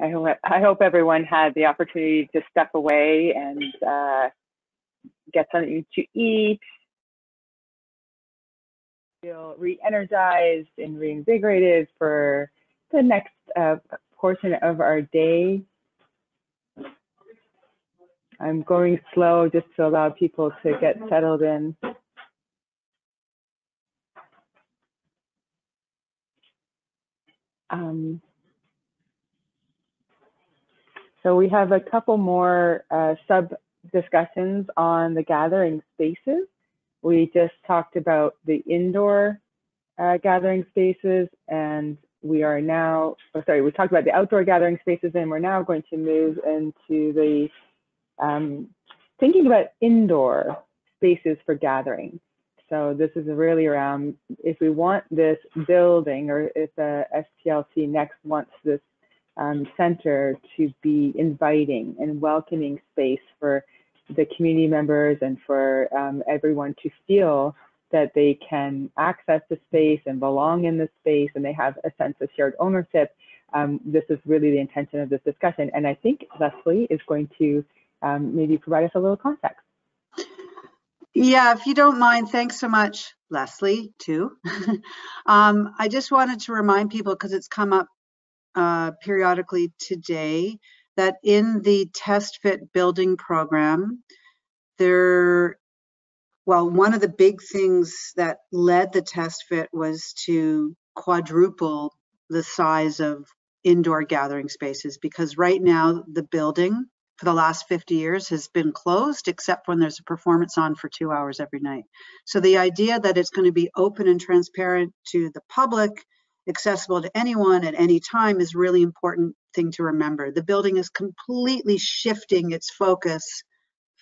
I hope, I hope everyone had the opportunity to step away and uh, get something to eat, feel re-energized and reinvigorated for the next uh, portion of our day. I'm going slow just to allow people to get settled in. Um, so we have a couple more uh, sub discussions on the gathering spaces. We just talked about the indoor uh, gathering spaces and we are now, oh, sorry, we talked about the outdoor gathering spaces and we're now going to move into the um, thinking about indoor spaces for gathering. So this is really around if we want this building or if the STLC next wants this um, center to be inviting and welcoming space for the community members and for um, everyone to feel that they can access the space and belong in the space and they have a sense of shared ownership. Um, this is really the intention of this discussion. And I think Leslie is going to um, maybe provide us a little context. Yeah, if you don't mind, thanks so much, Leslie, too. um, I just wanted to remind people, because it's come up uh, periodically today, that in the test fit building program, there, well, one of the big things that led the test fit was to quadruple the size of indoor gathering spaces because right now the building for the last 50 years has been closed except when there's a performance on for two hours every night. So the idea that it's going to be open and transparent to the public, accessible to anyone at any time is really important thing to remember. The building is completely shifting its focus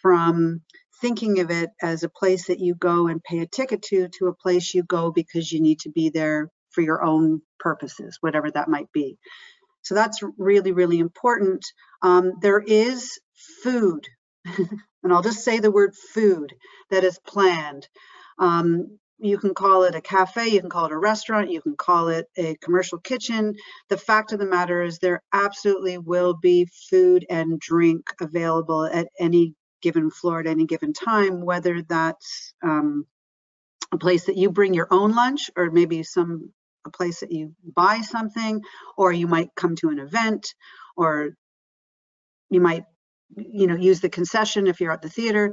from thinking of it as a place that you go and pay a ticket to, to a place you go because you need to be there for your own purposes, whatever that might be. So that's really, really important. Um, there is food, and I'll just say the word food that is planned. Um, you can call it a cafe, you can call it a restaurant, you can call it a commercial kitchen. The fact of the matter is there absolutely will be food and drink available at any given floor at any given time, whether that's um, a place that you bring your own lunch or maybe some a place that you buy something, or you might come to an event, or you might, you know, use the concession if you're at the theater.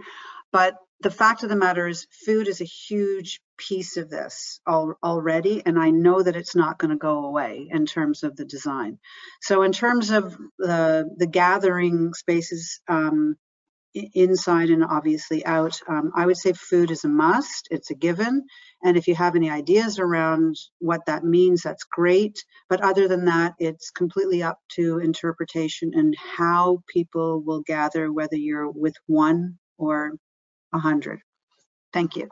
But the fact of the matter is, food is a huge piece of this al already, and I know that it's not going to go away in terms of the design. So, in terms of the the gathering spaces, um, inside and obviously out. Um, I would say food is a must, it's a given. And if you have any ideas around what that means, that's great. But other than that, it's completely up to interpretation and how people will gather, whether you're with one or a hundred. Thank you.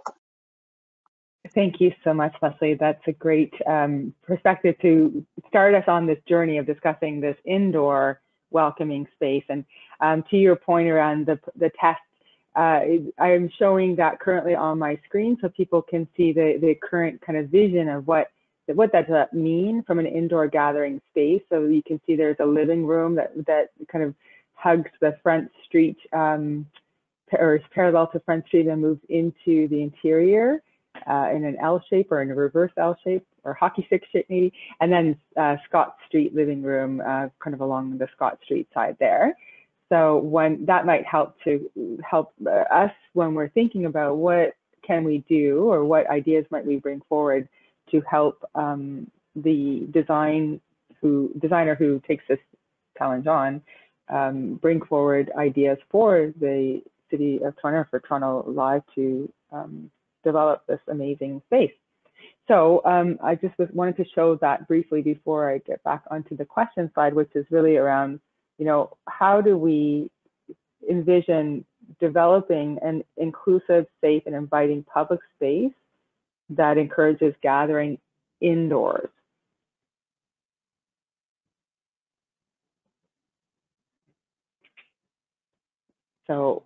Thank you so much, Leslie. That's a great um, perspective to start us on this journey of discussing this indoor welcoming space. And um, to your point around the, the test, uh, I am showing that currently on my screen so people can see the, the current kind of vision of what what that does mean from an indoor gathering space. So you can see there's a living room that, that kind of hugs the front street um, or is parallel to Front Street and moves into the interior uh, in an L shape or in a reverse L shape or hockey stick shape maybe, and then uh, Scott Street living room uh, kind of along the Scott Street side there. So when that might help to help uh, us when we're thinking about what can we do or what ideas might we bring forward to help um, the design who designer who takes this challenge on um, bring forward ideas for the city of Toronto for Toronto Live to um, develop this amazing space. So um, I just was, wanted to show that briefly before I get back onto the question side, which is really around, you know, how do we envision developing an inclusive, safe, and inviting public space that encourages gathering indoors? So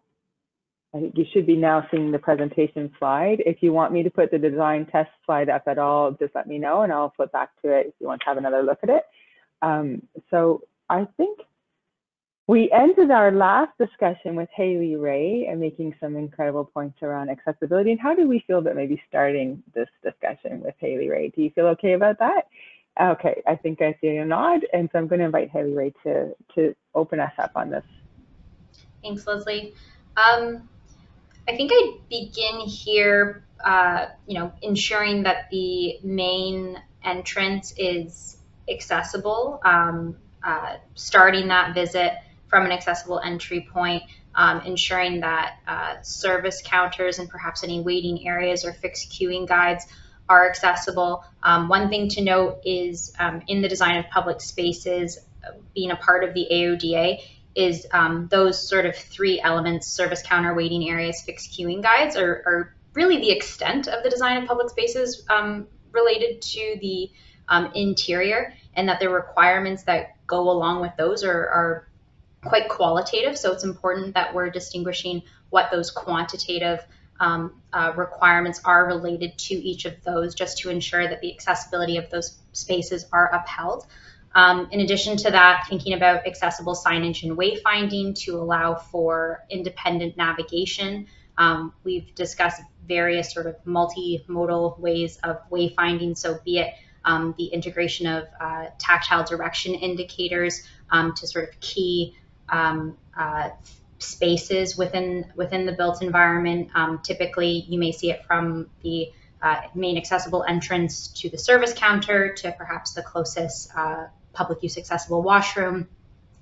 I think you should be now seeing the presentation slide. If you want me to put the design test slide up at all, just let me know and I'll flip back to it if you want to have another look at it. Um, so I think we ended our last discussion with Haley Ray and making some incredible points around accessibility. And how do we feel about maybe starting this discussion with Haley Ray? Do you feel okay about that? Okay, I think I see a nod, and so I'm going to invite Haley Ray to to open us up on this. Thanks, Leslie. Um, I think I'd begin here, uh, you know, ensuring that the main entrance is accessible, um, uh, starting that visit from an accessible entry point, um, ensuring that uh, service counters and perhaps any waiting areas or fixed queuing guides are accessible. Um, one thing to note is um, in the design of public spaces, being a part of the AODA, is um, those sort of three elements, service counter, waiting areas, fixed queuing guides, are, are really the extent of the design of public spaces um, related to the um, interior, and that the requirements that go along with those are, are quite qualitative. So it's important that we're distinguishing what those quantitative um, uh, requirements are related to each of those just to ensure that the accessibility of those spaces are upheld. Um, in addition to that, thinking about accessible signage and wayfinding to allow for independent navigation. Um, we've discussed various sort of multimodal ways of wayfinding, so be it um, the integration of uh, tactile direction indicators um, to sort of key um, uh, spaces within within the built environment. Um, typically, you may see it from the uh, main accessible entrance to the service counter to perhaps the closest uh, public use accessible washroom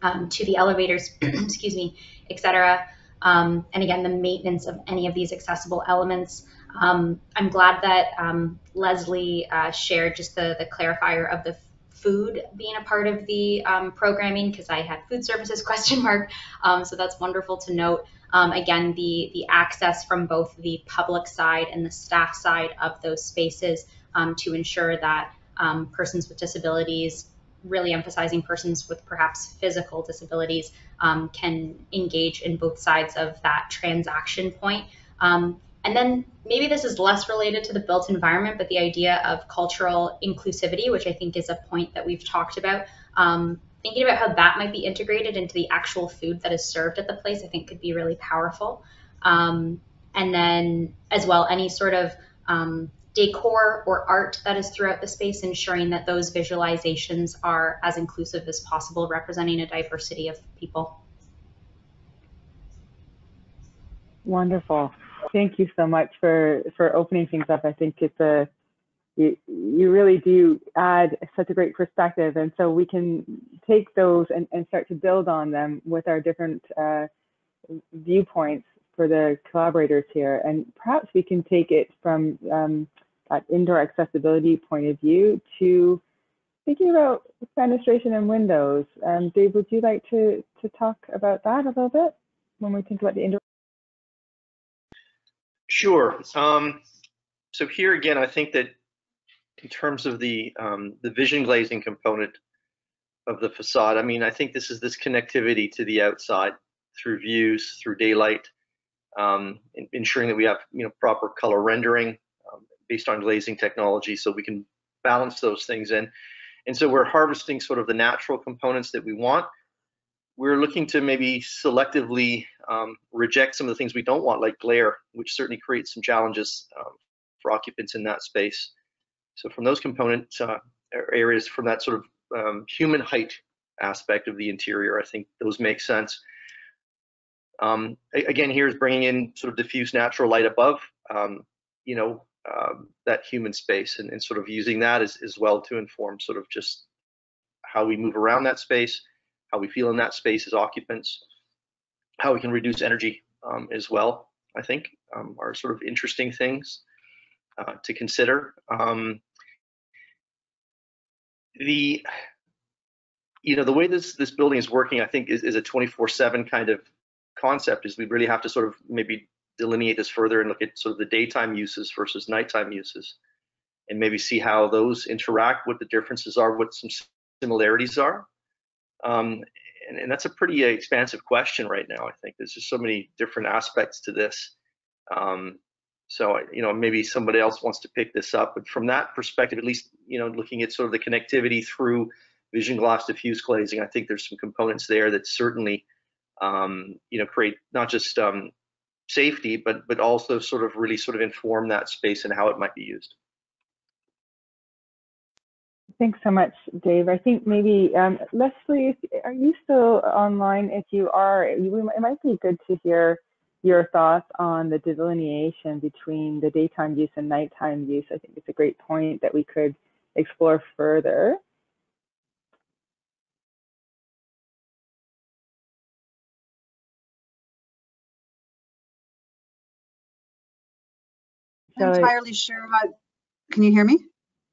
um, to the elevators, excuse me, etc. Um, and again, the maintenance of any of these accessible elements. Um, I'm glad that um, Leslie uh, shared just the, the clarifier of the food being a part of the um, programming because I had food services question mark. Um, so that's wonderful to note. Again, the, the access from both the public side and the staff side of those spaces to ensure that persons with disabilities, really emphasizing persons with perhaps physical disabilities, um, can engage in both sides of that transaction point. And then maybe this is less related to the built environment, but the idea of cultural inclusivity, which I think is a point that we've talked about. Um, thinking about how that might be integrated into the actual food that is served at the place, I think could be really powerful. Um, and then, as well, any sort of um, decor or art that is throughout the space, ensuring that those visualizations are as inclusive as possible, representing a diversity of people. Wonderful thank you so much for for opening things up. I think it's a you, you really do add such a great perspective, and so we can take those and, and start to build on them with our different uh, viewpoints for the collaborators here, and perhaps we can take it from um, that indoor accessibility point of view to thinking about fenestration and windows. Um, Dave, would you like to to talk about that a little bit when we think about the indoor? Sure. Um, so here again, I think that in terms of the um, the vision glazing component of the facade, I mean, I think this is this connectivity to the outside through views, through daylight, um, ensuring that we have you know proper color rendering based on glazing technology, so we can balance those things in. And so we're harvesting sort of the natural components that we want. We're looking to maybe selectively um, reject some of the things we don't want, like glare, which certainly creates some challenges um, for occupants in that space. So from those component uh, areas, from that sort of um, human height aspect of the interior, I think those make sense. Um, again, here's bringing in sort of diffuse natural light above, um, you know, um, that human space and, and, sort of using that as, as well to inform sort of just how we move around that space, how we feel in that space as occupants how we can reduce energy um, as well, I think, um, are sort of interesting things uh, to consider. Um, the you know the way this this building is working, I think, is, is a 24/7 kind of concept. Is we really have to sort of maybe delineate this further and look at sort of the daytime uses versus nighttime uses, and maybe see how those interact, what the differences are, what some similarities are. Um, and, and that's a pretty expansive question right now. I think there's just so many different aspects to this. Um, so you know maybe somebody else wants to pick this up, but from that perspective, at least you know looking at sort of the connectivity through vision glass diffuse glazing. I think there's some components there that certainly, um, you know, create not just um, safety, but but also sort of really sort of inform that space and how it might be used. Thanks so much, Dave. I think maybe um, Leslie, are you still online? If you are, it might be good to hear your thoughts on the delineation between the daytime use and nighttime use. I think it's a great point that we could explore further. I'm So- entirely sure how, can you hear me?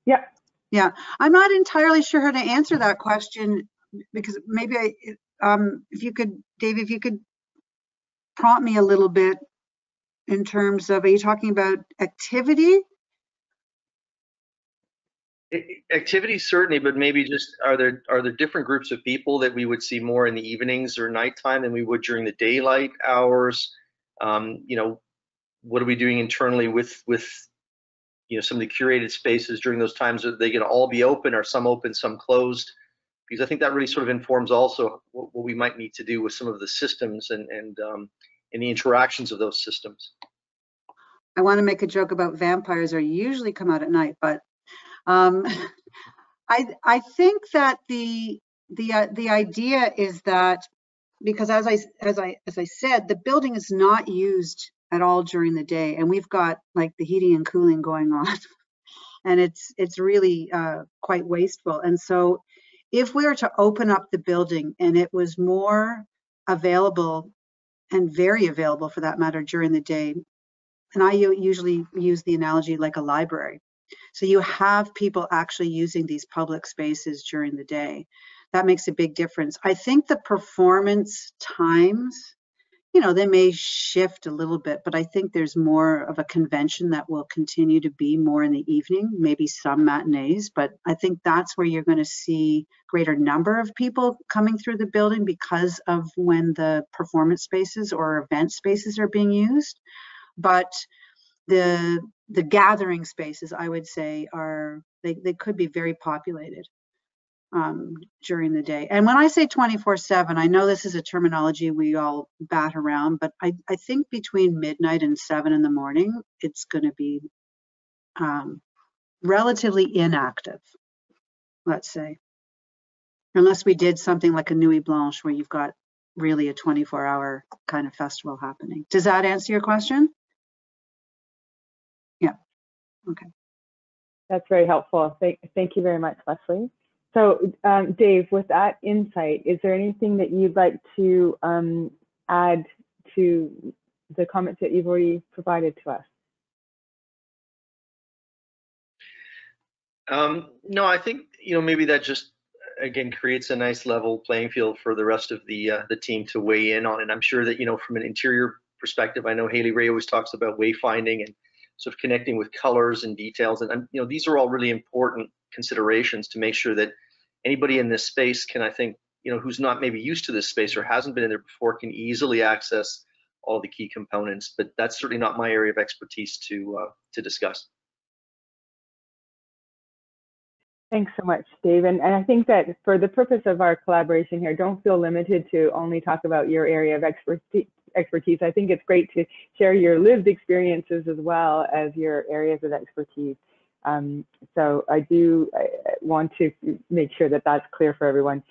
Yeah. Yeah, I'm not entirely sure how to answer that question because maybe I, um, if you could, Dave, if you could prompt me a little bit in terms of, are you talking about activity? Activity certainly, but maybe just are there are there different groups of people that we would see more in the evenings or nighttime than we would during the daylight hours? Um, you know, what are we doing internally with with you know some of the curated spaces during those times? Are they going to all be open? Are some open, some closed? Because I think that really sort of informs also what, what we might need to do with some of the systems and and um, and the interactions of those systems. I want to make a joke about vampires are usually come out at night, but um, I I think that the the uh, the idea is that because as I as I as I said, the building is not used at all during the day, and we've got like the heating and cooling going on, and it's it's really uh, quite wasteful. And so, if we were to open up the building and it was more available and very available for that matter during the day, and i usually use the analogy like a library. So you have people actually using these public spaces during the day. That makes a big difference. I think the performance times, you know, they may shift a little bit, but I think there's more of a convention that will continue to be more in the evening, maybe some matinees, but I think that's where you're going to see greater number of people coming through the building because of when the performance spaces or event spaces are being used. But the the gathering spaces i would say are they, they could be very populated um, during the day and when i say 24 7 i know this is a terminology we all bat around but i, I think between midnight and 7 in the morning it's going to be um, relatively inactive let's say unless we did something like a nuit blanche where you've got really a 24 hour kind of festival happening does that answer your question Yeah. Okay. That's very helpful. Thank, thank you very much, Leslie. So, um, Dave, with that insight, is there anything that you'd like to um, add to the comments that you've already provided to us? Um, no, I think you know maybe that just again creates a nice level playing field for the rest of the uh, the team to weigh in on. And I'm sure that you know from an interior perspective, I know Haley Ray always talks about wayfinding and sort of connecting with colors and details, and, and you know these are all really important considerations to make sure that anybody in this space can, I think, you know, who's not maybe used to this space or hasn't been in there before, can easily access all the key components. But that's certainly not my area of expertise to uh, to discuss. Thanks so much, Dave. And, and I think that for the purpose of our collaboration here, don't feel limited to only talk about your area of expertise. Expertise. I think it's great to share your lived experiences as well as your areas of expertise. Um, so I do want to make sure that that's clear for everyone.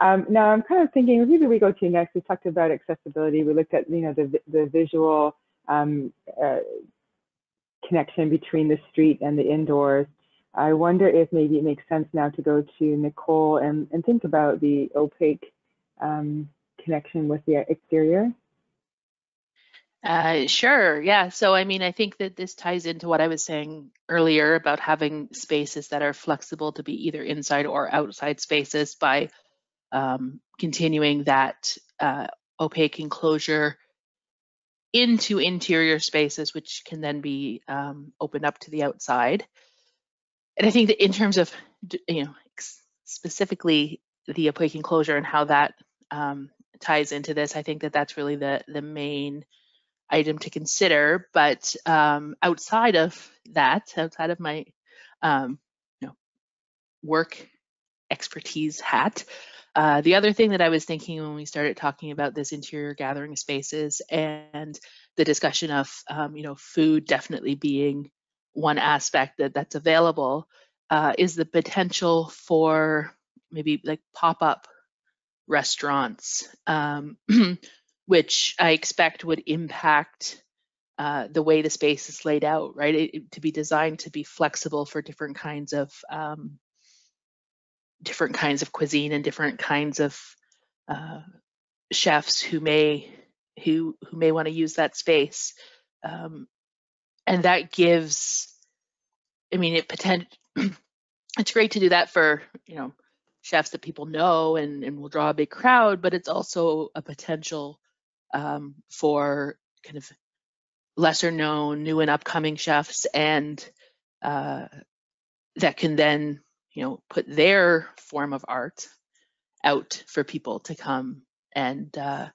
Um, now I'm kind of thinking, who do we go to next? We talked about accessibility. We looked at, you know, the, the visual um, uh, connection between the street and the indoors. I wonder if maybe it makes sense now to go to Nicole and, and think about the opaque um, connection with the exterior. Uh, sure. Yeah. So, I mean, I think that this ties into what I was saying earlier about having spaces that are flexible to be either inside or outside spaces by um, continuing that uh, opaque enclosure into interior spaces, which can then be um, opened up to the outside. And I think that in terms of, you know, specifically the opaque enclosure and how that um, ties into this, I think that that's really the the main item to consider. But um, outside of that, outside of my um, you know, work expertise hat. Uh, the other thing that I was thinking when we started talking about this interior gathering spaces and the discussion of, um, you know, food definitely being one aspect that that's available uh, is the potential for maybe like pop-up restaurants, um, which I expect would impact uh, the way the space is laid out, right? It, it- to be designed to be flexible for different kinds of um, different kinds of cuisine and different kinds of uh, chefs who may who who may want to use that space, um, and that gives. I mean, it potent. it's great to do that for you know chefs that people know and, and will draw a big crowd, but it's also a potential um, for kind of lesser known, new and upcoming chefs, and uh, that can then you know put their form of art out for people to come and uh,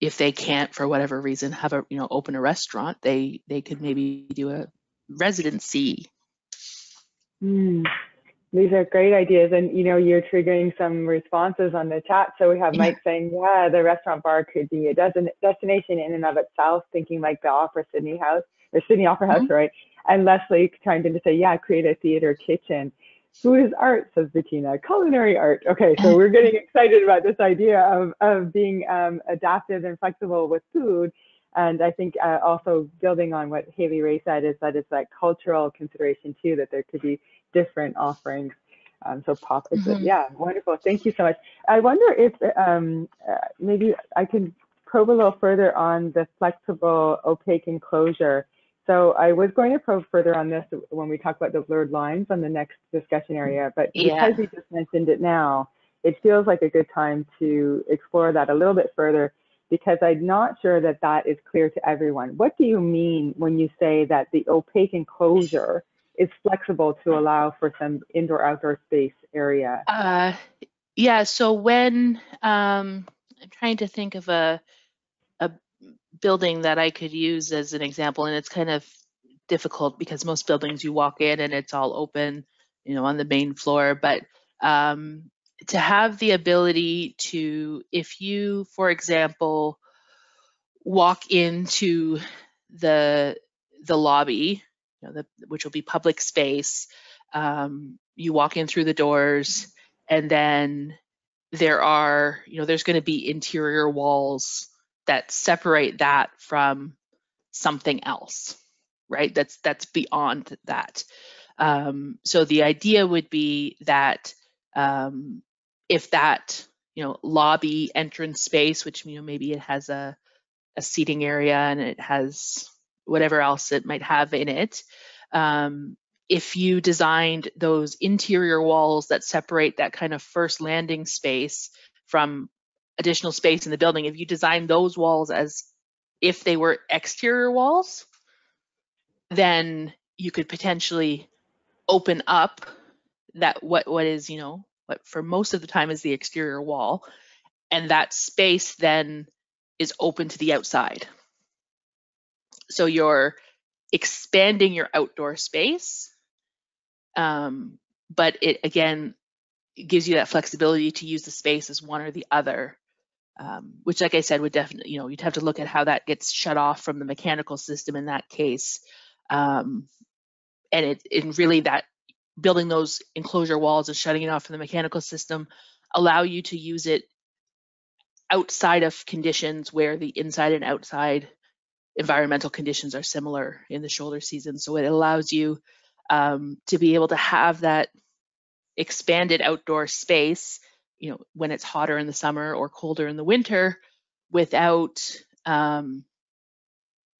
if they can't for whatever reason have a you know open a restaurant they they could maybe do a residency Hmm. These are great ideas, and you know you're triggering some responses on the chat. So we have Yeah. Mike saying, "Yeah, the restaurant bar could be a destin- destination in and of itself." Thinking like the Opera Sydney House or Sydney Opera House, right? And Leslie chimed in to say, "Yeah, create a theater kitchen." Food is art, says Bettina. Culinary art. Okay, so we're getting excited about this idea of of being um, adaptive and flexible with food. And I think uh, also building on what Haley Ray said is that it's that cultural consideration too, that there could be different offerings. Um, so pop is Mhm. yeah, wonderful. Thank you so much. I wonder if um, uh, maybe I can probe a little further on the flexible opaque enclosure. So I was going to probe further on this when we talk about the blurred lines on the next discussion area, but Yeah. because we just mentioned it now, it feels like a good time to explore that a little bit further because I'm not sure that that is clear to everyone. What do you mean when you say that the opaque enclosure is flexible to allow for some indoor outdoor space area? uh yeah so when um i'm trying to think of a a building that i could use as an example and it's kind of difficult because most buildings you walk in and it's all open you know on the main floor but um to have the ability to if you for example walk into the the lobby you know the, which will be public space um, you walk in through the doors and then there are you know there's going to be interior walls that separate that from something else right? That's that's beyond that. Um, so the idea would be that um, if that you know lobby entrance space which you know maybe it has a a seating area and it has whatever else it might have in it. Um, if you designed those interior walls that separate that kind of first landing space from additional space in the building, if you design those walls as if they were exterior walls, then you could potentially open up that what what is you know what for most of the time is the exterior wall and that space then is open to the outside. So you're expanding your outdoor space, um, but it again gives you that flexibility to use the space as one or the other. Um, which, like I said, would definitely, you know, you'd have to look at how that gets shut off from the mechanical system in that case. Um, and it, and really that building those enclosure walls and shutting it off from the mechanical system allow you to use it outside of conditions where the inside and outside environmental conditions are similar in the shoulder season. So it allows you um, to be able to have that expanded outdoor space, you know, when it's hotter in the summer or colder in the winter, without um,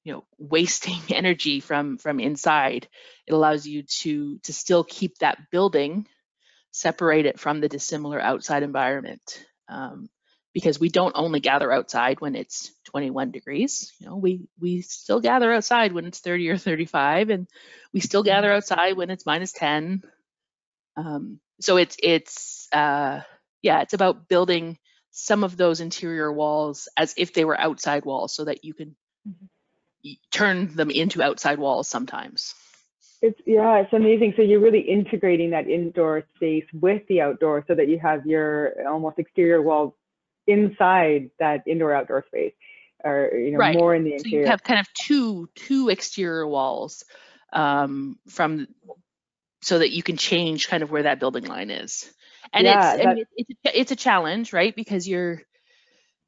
you know wasting energy from from inside. It allows you to to still keep that building separate it from the dissimilar outside environment. Um, because we don't only gather outside when it's 21 degrees you know we we still gather outside when it's 30 or 35 and we still gather outside when it's minus 10 um, so it's it's uh, yeah it's about building some of those interior walls as if they were outside walls so that you can y- turn them into outside walls sometimes It's yeah, it's amazing. So you're really integrating that indoor space with the outdoor, so that you have your almost exterior wall inside that indoor outdoor space, or you know Right. more in the So you have kind of two two exterior walls um, from so that you can change kind of where that building line is. And Yeah, it's I mean, it's a, it's a challenge, right? Because you're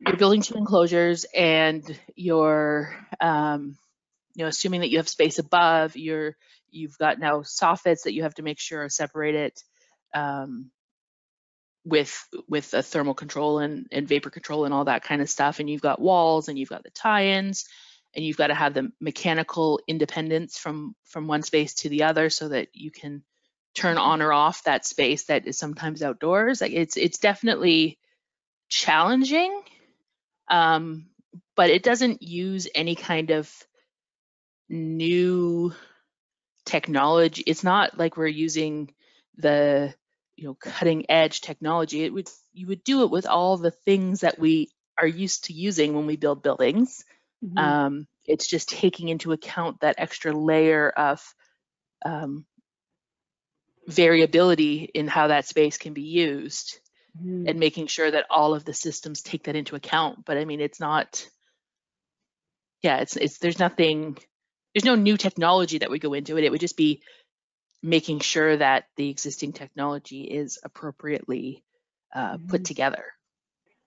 you're building two enclosures and you're um, you know assuming that you have space above. You're you've got now soffits that you have to make sure are separated um, with with a thermal control and, and vapor control and all that kind of stuff. And you've got walls and you've got the tie-ins and you've got to have the mechanical independence from from one space to the other so that you can turn on or off that space that is sometimes outdoors like it's it's definitely challenging um but it doesn't use any kind of new technology. It's not like we're using the you know cutting edge technology. It would you would do it with all the things that we are used to using when we build buildings. Mhm. um, it's just taking into account that extra layer of um, variability in how that space can be used Mhm. and making sure that all of the systems take that into account but i mean it's not yeah it's it's there's nothing there's no new technology that would go into it it would just be making sure that the existing technology is appropriately uh, put Mhm. together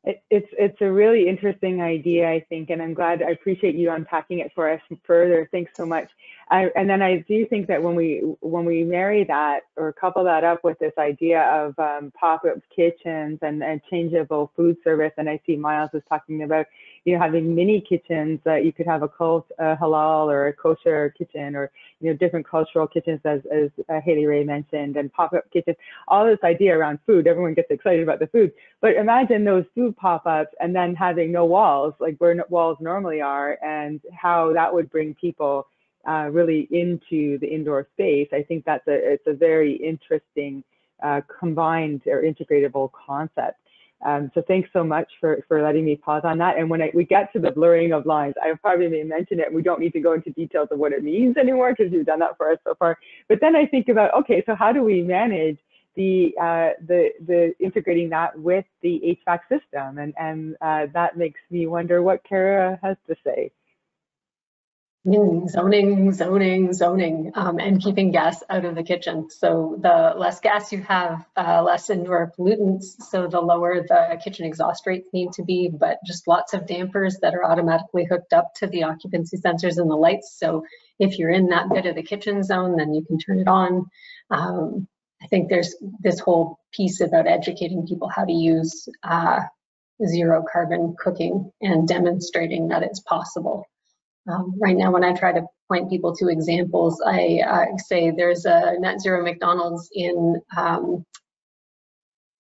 It, it's it's a really interesting idea, I think, and I'm glad. I appreciate you unpacking it for us further. Thanks so much. I, and then I do think that when we when we marry that or couple that up with this idea of um, pop-up kitchens and, and changeable food service, and I see Miles was talking about you know having mini kitchens that you could have a cult a halal or a kosher kitchen or you know different cultural kitchens as as uh, Haley Ray mentioned and pop-up kitchens. All this idea around food, everyone gets excited about the food but imagine those food pop-ups and then having no walls, like where walls normally are, and how that would bring people uh, really into the indoor space. I think that's a it's a very interesting uh, combined or integratable concept. Um, so thanks so much for, for letting me pause on that. And when I, we get to the blurring of lines, I probably may mention it. We don't need to go into details of what it means anymore because you've done that for us so far. But then I think about okay, so how do we manage the uh, the the integrating that with the HVAC system, and and uh, that makes me wonder what Kara has to say. Zoning, zoning, zoning, um, and keeping gas out of the kitchen. So the less gas you have, uh, less indoor pollutants. So the lower the kitchen exhaust rates need to be, but just lots of dampers that are automatically hooked up to the occupancy sensors and the lights. So if you're in that bit of the kitchen zone, then you can turn it on. Um, I think there's this whole piece about educating people how to use uh, zero carbon cooking and demonstrating that it's possible. Um, right now, when I try to point people to examples, I uh, say there's a net zero McDonald's in um,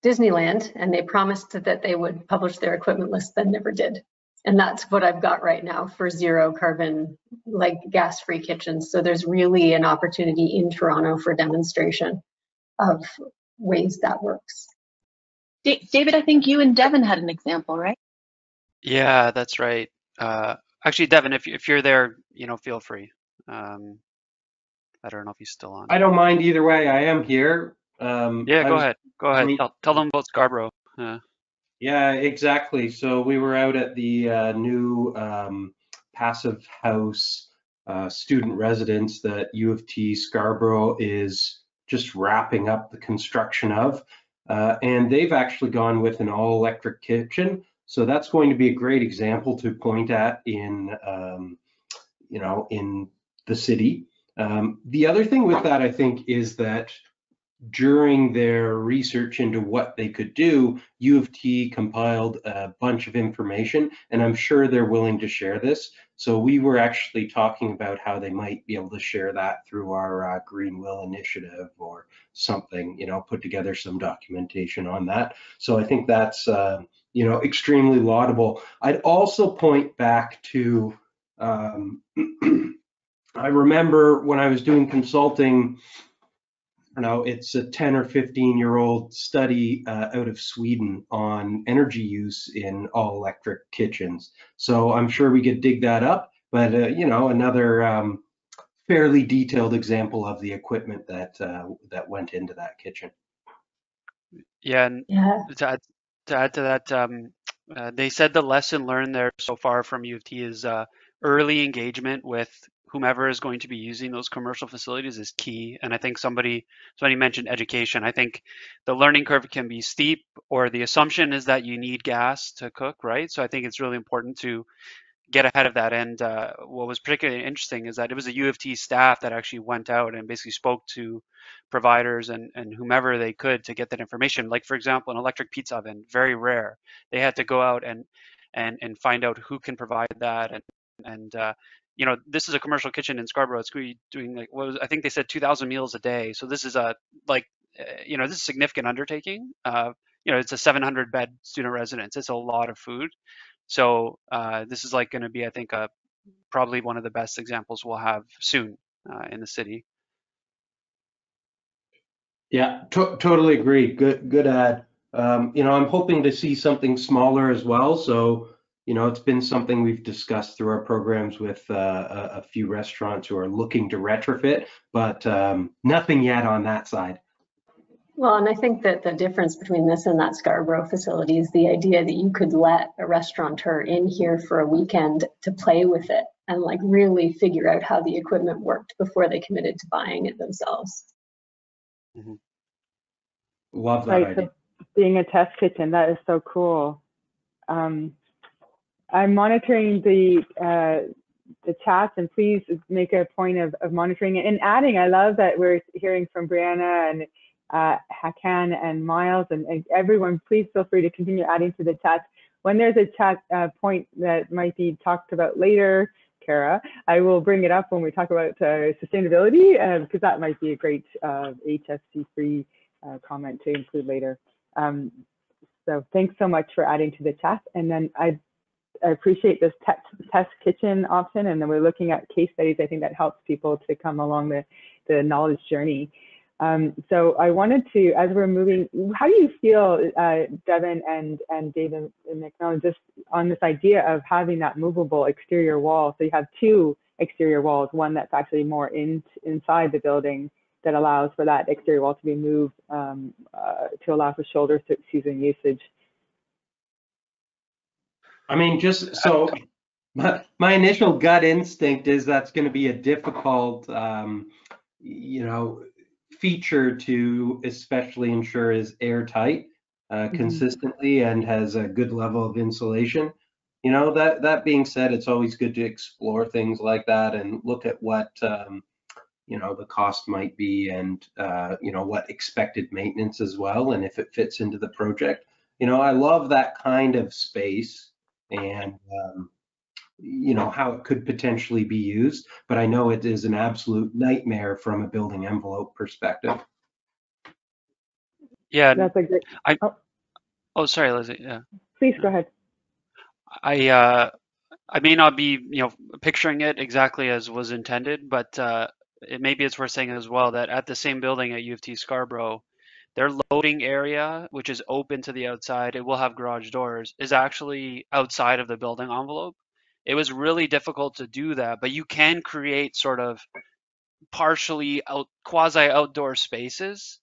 Disneyland, and they promised that they would publish their equipment list, then never did. And that's what I've got right now for zero carbon, like gas free kitchens. So there's really an opportunity in Toronto for demonstration of ways that works. David, I think you and Devin had an example, right? Yeah, that's right. Uh, actually, Devin, if, if you're there, you know, feel free. Um, I don't know if he's still on. I don't mind either way. I am here. Um, Yeah, go was- ahead. Go ahead. mean- Tell, tell them about Scarborough. Uh, Yeah, exactly. So we were out at the uh, new um, passive house uh, student residence that U of T Scarborough is just wrapping up the construction of. Uh, and they've actually gone with an all electric kitchen. So that's going to be a great example to point at in, um, you know, in the city. Um, the other thing with that, I think, is that during their research into what they could do, U of T compiled a bunch of information, and I'm sure they're willing to share this. So we were actually talking about how they might be able to share that through our uh, Green Will initiative or something, you know, put together some documentation on that. So I think that's, uh, you know, extremely laudable. I'd also point back to, um, I remember when I was doing consulting you know, it's a 10 or 15 year old study uh, out of Sweden on energy use in all electric kitchens. So I'm sure we could dig that up, but uh, you know, another um, fairly detailed example of the equipment that uh, that went into that kitchen. Yeah, and Yeah, to add to, add to that, um, uh, they said the lesson learned there so far from U of T is uh, early engagement with whomever is going to be using those commercial facilities is key. And I think somebody somebody mentioned education. I think the learning curve can be steep, or the assumption is that you need gas to cook, right? So I think it's really important to get ahead of that. And uh, what was particularly interesting is that it was a U of T staff that actually went out and basically spoke to providers and, and whomever they could to get that information. Like for example, an electric pizza oven, very rare. They had to go out and and and find out who can provide that. And and uh, you know, this is a commercial kitchen in Scarborough. It's doing like what was I think they said 2,000 meals a day. So this is a like uh, you know this is a significant undertaking. Uh, you know, it's a 700 bed student residence. It's a lot of food. So uh, this is like going to be, I think, a, probably one of the best examples we'll have soon uh, in the city. Yeah, to- totally agree. Good, good ad. Um, you know, I'm hoping to see something smaller as well. So, you know, it's been something we've discussed through our programs with uh, a, a few restaurants who are looking to retrofit, but um, nothing yet on that side. Well, and I think that the difference between this and that Scarborough facility is the idea that you could let a restaurateur in here for a weekend to play with it and like really figure out how the equipment worked before they committed to buying it themselves. Love that Right, idea. so being a test kitchen, that is so cool. Um, I'm monitoring the uh, the chats, and please make a point of, of monitoring it and adding. I love that we're hearing from Brianna and uh, Hakan and Miles and, and everyone. Please feel free to continue adding to the chat. When there's a chat uh, point that might be talked about later, Kara, I will bring it up when we talk about uh, sustainability because that might be a great uh, HFC free uh, comment to include later. Um, so thanks so much for adding to the chat. And then I, I appreciate this test, test kitchen option. And then we're looking at case studies. I think that helps people to come along the, the knowledge journey. Um, so I wanted to, as we're moving, how do you feel, uh, Devin and, and David McMillan, just on this idea of having that movable exterior wall? So you have two exterior walls, one that's actually more in, inside the building that allows for that exterior wall to be moved um, uh, to allow for shoulder season usage. I mean, just so my, my initial gut instinct is that's going to be a difficult, um, you know, feature to especially ensure is airtight uh, Mhm. consistently and has a good level of insulation. You know, that that being said, it's always good to explore things like that and look at what um, you know the cost might be and uh, you know what expected maintenance as well and if it fits into the project. You know, I love that kind of space and um, you know how it could potentially be used, but I know it is an absolute nightmare from a building envelope perspective. Yeah. That's a great, Oh, sorry, Lizzie. Yeah. please go ahead. I uh, I may not be, you know, picturing it exactly as was intended, but uh, it maybe it's worth saying as well that at the same building at U of T Scarborough, their loading area, which is open to the outside, it will have garage doors, is actually outside of the building envelope. It was really difficult to do that, but you can create sort of partially out quasi outdoor spaces.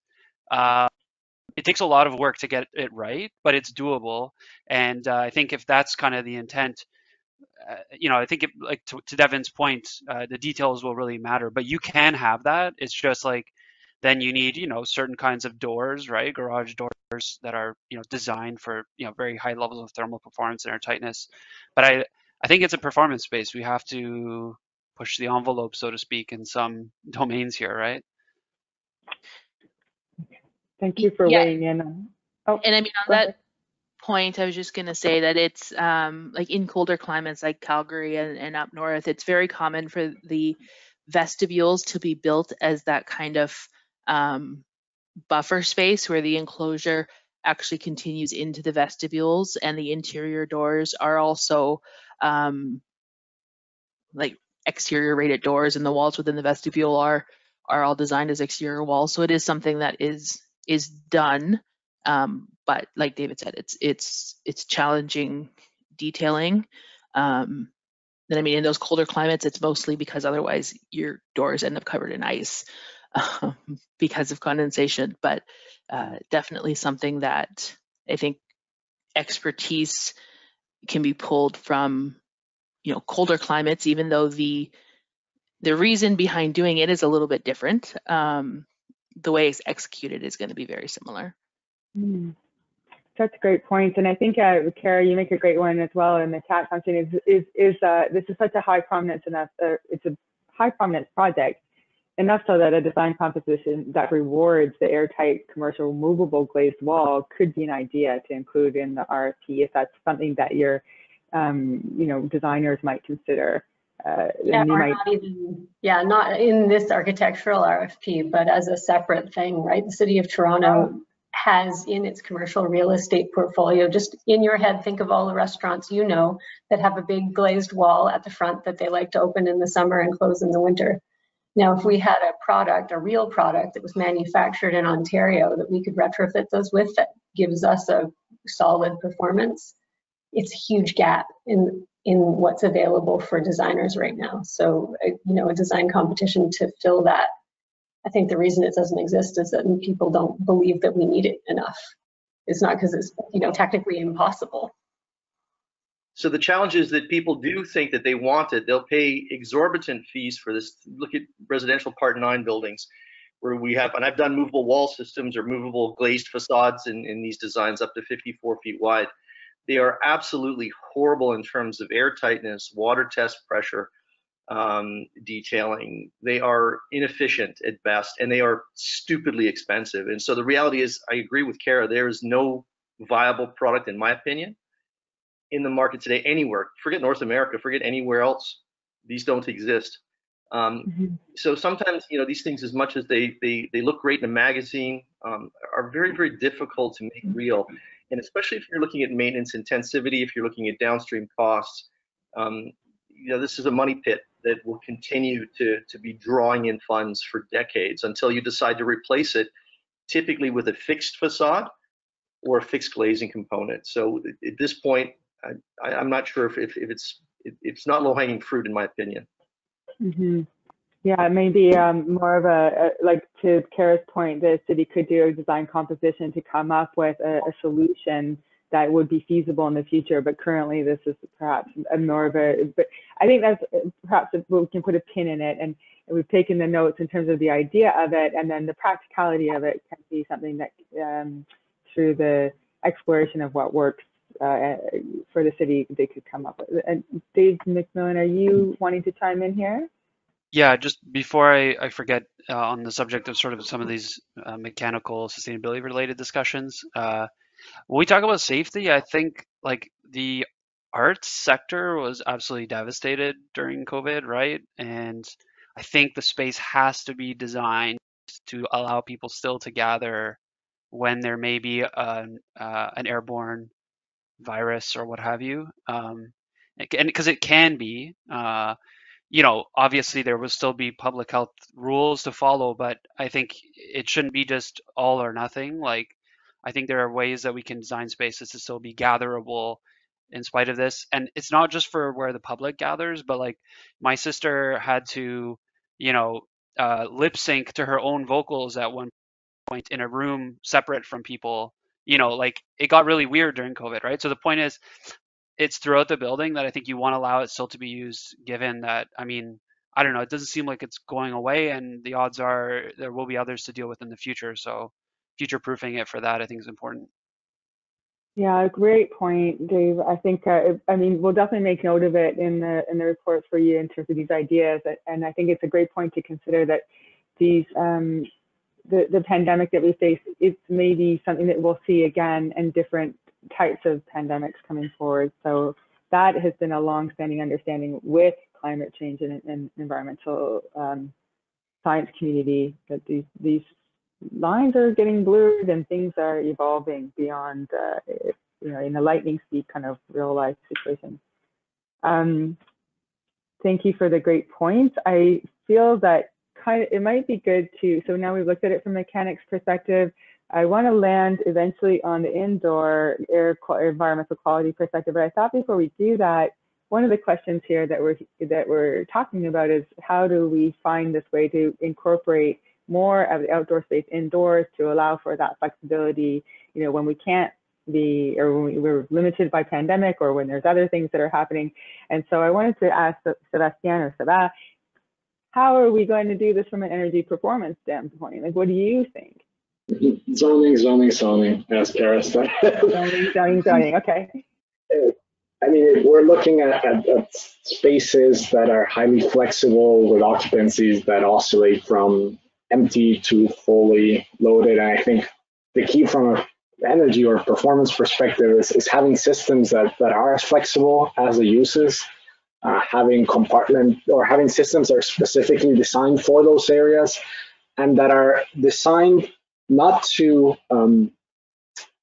Uh, it takes a lot of work to get it right, but it's doable. And uh, I think if that's kind of the intent, uh, you know, I think it, like to, to Devin's point, uh, the details will really matter. But you can have that. It's just like then you need, you know, certain kinds of doors, right? Garage doors that are, you know, designed for, you know, very high levels of thermal performance and air tightness But I, I think it's a performance space. We have to push the envelope, so to speak, in some domains here, right? Thank you for Yeah. weighing in. Oh, And I mean, on go ahead. that point, I was just going to say that it's um, like in colder climates like Calgary and, and up north, it's very common for the vestibules to be built as that kind of um, buffer space where the enclosure actually continues into the vestibules and the interior doors are also um, like exterior rated doors and the walls within the vestibule are are all designed as exterior walls. So it is something that is is done. Um, but like David said, it's it's it's challenging detailing. Um, then I mean, in those colder climates, it's mostly because otherwise your doors end up covered in ice um, because of condensation. But uh, definitely something that I think expertise can be pulled from, you know, colder climates, even though the the reason behind doing it is a little bit different. Um, the way it's executed is going to be very similar. Mm. Such great points, and I think uh, Kara, you make a great one as well. And the chat function is is is uh, this is such a high prominence enough. Uh, it's a high prominence project, enough so that a design composition that rewards the airtight commercial movable glazed wall could be an idea to include in the RFP if that's something that your um, you know designers might consider. Uh, yeah, might... not even, yeah, not in this architectural RFP, but as a separate thing, right? The City of Toronto has in its commercial real estate portfolio, just in your head, think of all the restaurants you know that have a big glazed wall at the front that they like to open in the summer and close in the winter. Now, if we had a product, a real product that was manufactured in Ontario that we could retrofit those with that gives us a solid performance, it's a huge gap in in what's available for designers right now. So, uh, you know, a design competition to fill that I think the reason it doesn't exist is that people don't believe that we need it enough. It's not because it's you know technically impossible. So the challenge is that people do think that they want it. They'll pay exorbitant fees for this. Look at residential Part 9 buildings where we have, and I've done movable wall systems or movable glazed facades in, in these designs up to 54 feet wide. They are absolutely horrible in terms of air tightness, water test pressure, um, detailing. They are inefficient at best, and they are stupidly expensive. And so the reality is, I agree with Kara. There is no viable product, in my opinion, in the market today anywhere. Forget North America. Forget anywhere else. These don't exist. Um, mm-hmm. So sometimes, you know, these things, as much as they they they look great in a magazine, um, are very very difficult to make real. And especially if you're looking at maintenance intensivity, if you're looking at downstream costs, um, you know, this is a money pit that will continue to, to be drawing in funds for decades until you decide to replace it, typically with a fixed facade or a fixed glazing component. So at this point, I, am not sure if, if, if it's it, it's not low hanging fruit in my opinion. Mm-hmm. Yeah, maybe um, more of a, a, like to Kara's point, the city could do a design composition to come up with a, a solution that would be feasible in the future. But currently, this is perhaps a more of a. But I think that's perhaps we can put a pin in it, and we've taken the notes in terms of the idea of it, and then the practicality of it can be something that um, through the exploration of what works uh, for the city they could come up with. And Dave McMillan, are you wanting to chime in here? Yeah, just before I, I forget uh, on the subject of sort of some of these uh, mechanical sustainability related discussions, uh, when we talk about safety, I think like the arts sector was absolutely devastated during COVID, right? And I think the space has to be designed to allow people still to gather when there may be an, uh, an airborne virus or what have you. Um, and because it can be, uh, you know, obviously there will still be public health rules to follow, but I think it shouldn't be just all or nothing. Like I think there are ways that we can design spaces to still be gatherable in spite of this. And it's not just for where the public gathers, but like my sister had to, you know, uh, lip sync to her own vocals at one point in a room separate from people. You know, like it got really weird during COVID, right? So the point is, it's throughout the building that I think you want to allow it still to be used, given that, I mean, I don't know, it doesn't seem like it's going away, and the odds are there will be others to deal with in the future. So future proofing it for that, I think is important. Yeah, great point, Dave. I think uh, I mean we'll definitely make note of it in the in the reports for you in terms of these ideas, and I think it's a great point to consider that these um, the the pandemic that we face it's maybe something that we'll see again in different types of pandemics coming forward. So that has been a long-standing understanding with climate change and, and environmental um, science community that these these lines are getting blurred and things are evolving beyond, uh, you know, in a lightning speed kind of real life situation. Um, thank you for the great points. I feel that kind of, it might be good to, so now we've looked at it from mechanics perspective. I want to land eventually on the indoor air environmental quality perspective, but I thought before we do that, one of the questions here that we're that we're talking about is how do we find this way to incorporate more of the outdoor space indoors to allow for that flexibility, you know, when we can't be or when we, we're limited by pandemic or when there's other things that are happening. And so I wanted to ask Sebastian or Sabah, how are we going to do this from an energy performance standpoint? Like, what do you think? Zoning, zoning, zoning, as Paris said. zoning, zoning, zoning, okay. I mean, we're looking at, at, at, spaces that are highly flexible with occupancies that oscillate from empty to fully loaded. And I think the key from an energy or performance perspective is, is having systems that, that are as flexible as the uses, uh, having compartment or having systems that are specifically designed for those areas and that are designed not to um,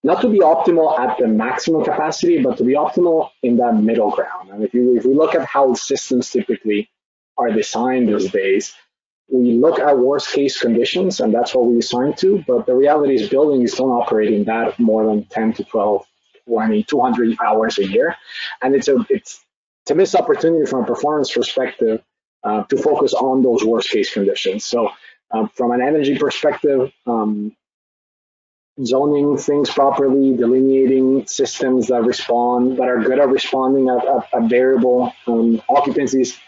not to be optimal at the maximum capacity, but to be optimal in that middle ground. And if you if we look at how systems typically are designed these days, we look at worst case conditions and that's what we assign to. But the reality is buildings don't operate in that more than 10 to 12, 20, 200 hours a year. And it's a it's to miss opportunity from a performance perspective uh, to focus on those worst case conditions. So um, from an energy perspective, um, zoning things properly, delineating systems that respond, that are good at responding at, at, at variable um, occupancies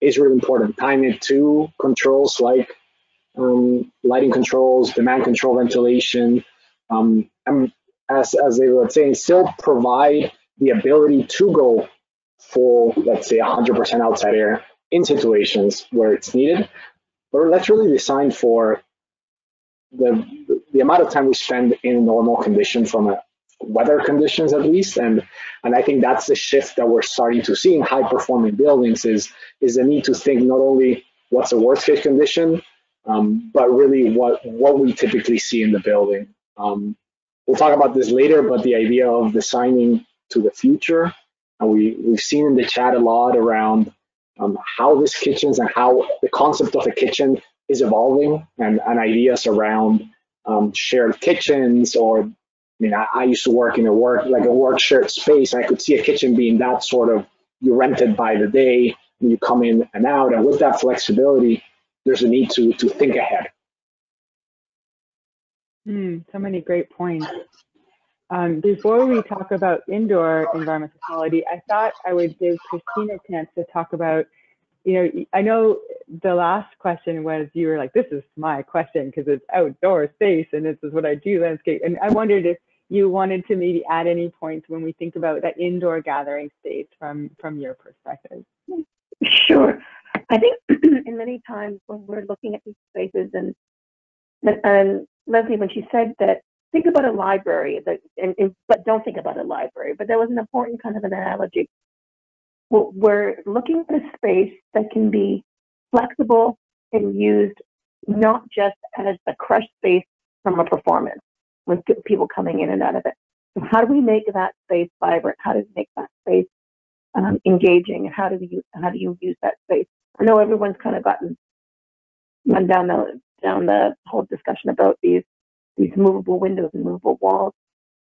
is really important. Tying it to controls like um, lighting controls, demand control, ventilation, um, and as, as they were saying, still provide the ability to go full, let's say 100% outside air in situations where it's needed. But that's really designed for the the amount of time we spend in normal conditions from a weather conditions at least and and i think that's the shift that we're starting to see in high performing buildings is is the need to think not only what's the worst case condition um, but really what what we typically see in the building um, we'll talk about this later but the idea of designing to the future and we we've seen in the chat a lot around um, how this kitchens and how the concept of a kitchen is evolving and, and ideas around um, shared kitchens or I mean I, I, used to work in a work like a work shared space I could see a kitchen being that sort of you rent it by the day and you come in and out and with that flexibility there's a need to to think ahead. Mm, so many great points. Um, before we talk about indoor environmental quality, I thought I would give Christina a chance to talk about you know, I know the last question was you were like, this is my question because it's outdoor space and this is what I do landscape. And I wondered if you wanted to maybe add any points when we think about that indoor gathering space from from your perspective. Sure. I think in many times when we're looking at these spaces and and Leslie, when she said that think about a library, that, and, and, but don't think about a library. But there was an important kind of an analogy we're looking at a space that can be flexible and used not just as a crush space from a performance with people coming in and out of it. So how do we make that space vibrant? How do we make that space um, engaging? How do you how do you use that space? I know everyone's kind of gotten run down the down the whole discussion about these these movable windows and movable walls.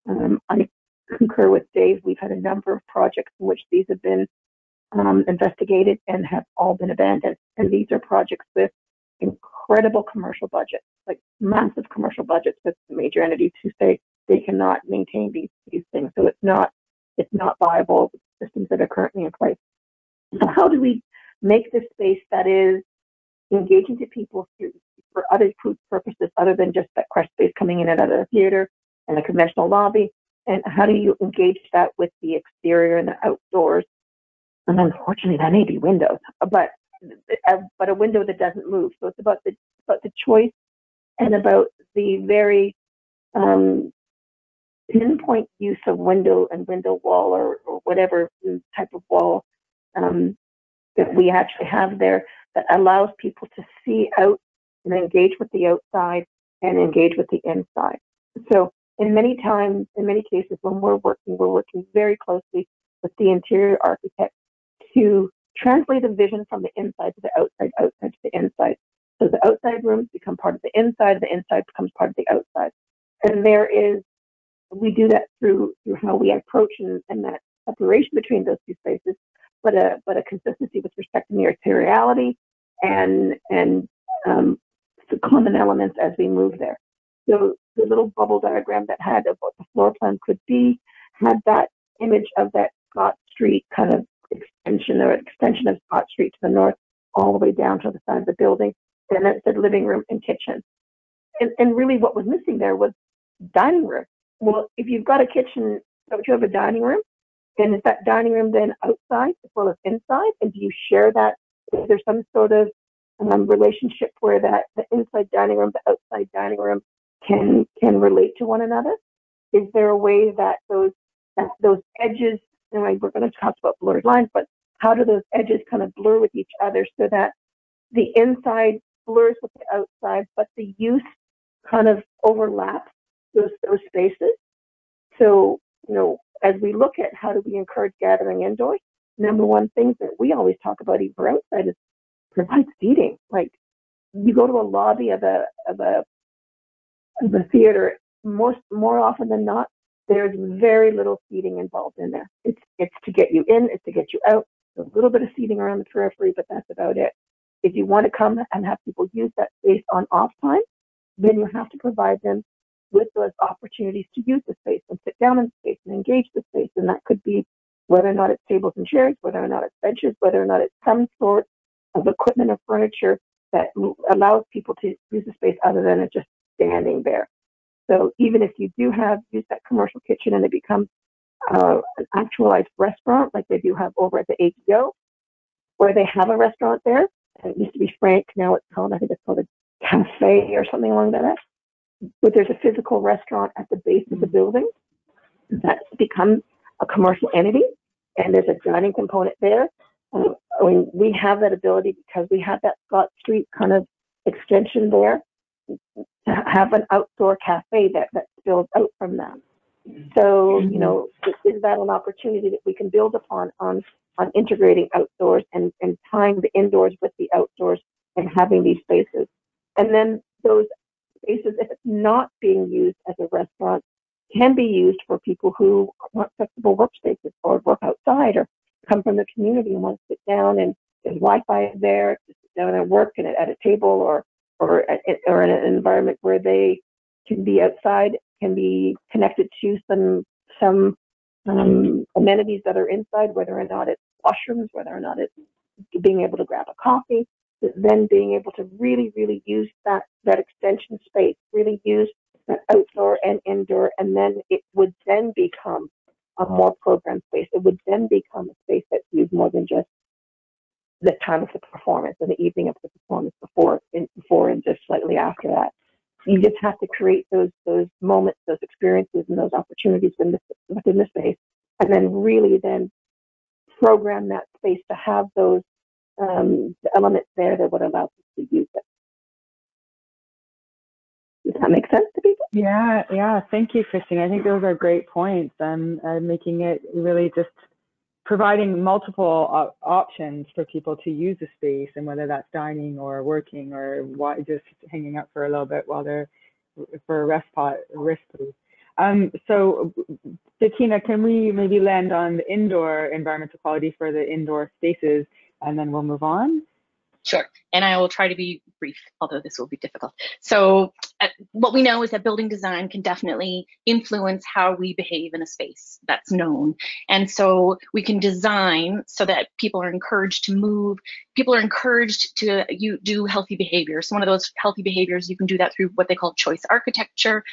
Um, I concur with Dave. We've had a number of projects in which these have been um, investigated and have all been abandoned. And these are projects with incredible commercial budgets, like massive commercial budgets with major entities who say they cannot maintain these these things. So it's not it's not viable with systems that are currently in place. So how do we make this space that is engaging to people through, for other purposes other than just that crush space coming in and out of the theater and the conventional lobby? And how do you engage that with the exterior and the outdoors and unfortunately, that may be windows, but uh, but a window that doesn't move. So it's about the about the choice and about the very um, pinpoint use of window and window wall or, or whatever type of wall um, that we actually have there that allows people to see out and engage with the outside and engage with the inside. So in many times, in many cases, when we're working, we're working very closely with the interior architect to translate the vision from the inside to the outside, outside to the inside. So the outside rooms become part of the inside, the inside becomes part of the outside. And there is, we do that through, through how we approach and, and that separation between those two spaces, but a but a consistency with respect to materiality and and um, the common elements as we move there. So the little bubble diagram that had of what the floor plan could be had that image of that Scott Street kind of extension or extension of Scott Street to the north, all the way down to the side of the building. Then it said living room and kitchen. And, and really what was missing there was dining room. Well, if you've got a kitchen, don't you have a dining room? And is that dining room then outside as well as inside? And do you share that? Is there some sort of um, relationship where that the inside dining room, the outside dining room can can relate to one another? Is there a way that those that those edges, and we're going to talk about blurred lines, but how do those edges kind of blur with each other so that the inside blurs with the outside, but the use kind of overlaps those those spaces. So, you know, as we look at how do we encourage gathering indoors, number one things that we always talk about even outside is provide seating. Like you go to a lobby of a of a of a theater, most more often than not, there's very little seating involved in there. It's it's to get you in, it's to get you out. a little bit of seating around the periphery, but that's about it. If you want to come and have people use that space on off time, then you have to provide them with those opportunities to use the space and sit down in the space and engage the space. And that could be whether or not it's tables and chairs, whether or not it's benches, whether or not it's some sort of equipment or furniture that allows people to use the space other than it just standing there. So even if you do have use that commercial kitchen and it becomes uh, an actualized restaurant like they do have over at the AGO, where they have a restaurant there, and it used to be Frank, now it's called, I think it's called a cafe or something along that line. but there's a physical restaurant at the base of the mm-hmm. building that becomes a commercial entity, and there's a dining component there. I mean, we have that ability because we have that Scott Street kind of extension there to have an outdoor cafe that, that spills out from that. So, you mm-hmm. know, is that an opportunity that we can build upon on on integrating outdoors and, and tying the indoors with the outdoors and having these spaces? And then those spaces, if it's not being used as a restaurant, can be used for people who want flexible workspaces or work outside or come from the community and want to sit down and there's Wi-Fi there to sit down and work and at a table or or or in an environment where they can be outside, can be connected to some some um, amenities that are inside, whether or not it's washrooms, whether or not it's being able to grab a coffee then being able to really, really use that, that extension space, really use that outdoor and indoor, and then it would then become a more program space. It would then become a space that's used more than just the time of the performance and the evening of the performance before and before and just slightly after that. You just have to create those those moments, those experiences, and those opportunities within the, within the space, and then really then program that space to have those um, elements there that would allow people to use it. Does that make sense to people? Yeah, yeah. Thank you, Christine. I think those are great points. and uh, making it really just providing multiple options for people to use the space, and whether that's dining or working or just hanging out for a little bit while they're for a rest pot, respite. Um, so, Bettina, can we maybe land on the indoor environmental quality for the indoor spaces? and then we'll move on. Sure, and I will try to be brief, although this will be difficult. So uh, what we know is that building design can definitely influence how we behave in a space that's known. And so we can design so that people are encouraged to move, people are encouraged to you do healthy behaviors. So one of those healthy behaviors, you can do that through what they call choice architecture.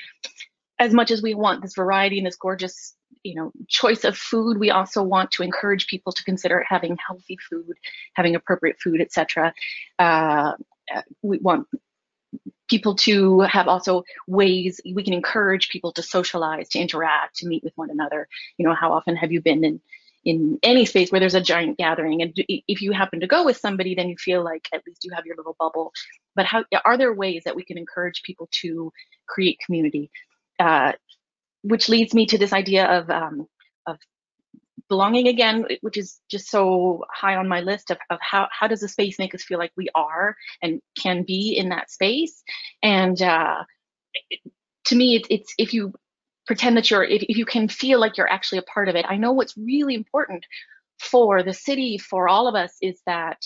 As much as we want this variety and this gorgeous you know choice of food. We also want to encourage people to consider having healthy food having appropriate food etc uh, we want people to have also ways we can encourage people to socialize to interact to meet with one another. You know how often have you been in in any space where there's a giant gathering? And if you happen to go with somebody then you feel like at least you have your little bubble. But how are there ways that we can encourage people to create community? Uh, which leads me to this idea of um, of belonging again, which is just so high on my list of, of how, how does a space make us feel like we are and can be in that space. And uh, to me, it's, it's if you pretend that you're, if, if you can feel like you're actually a part of it, I know what's really important for the city, for all of us, is that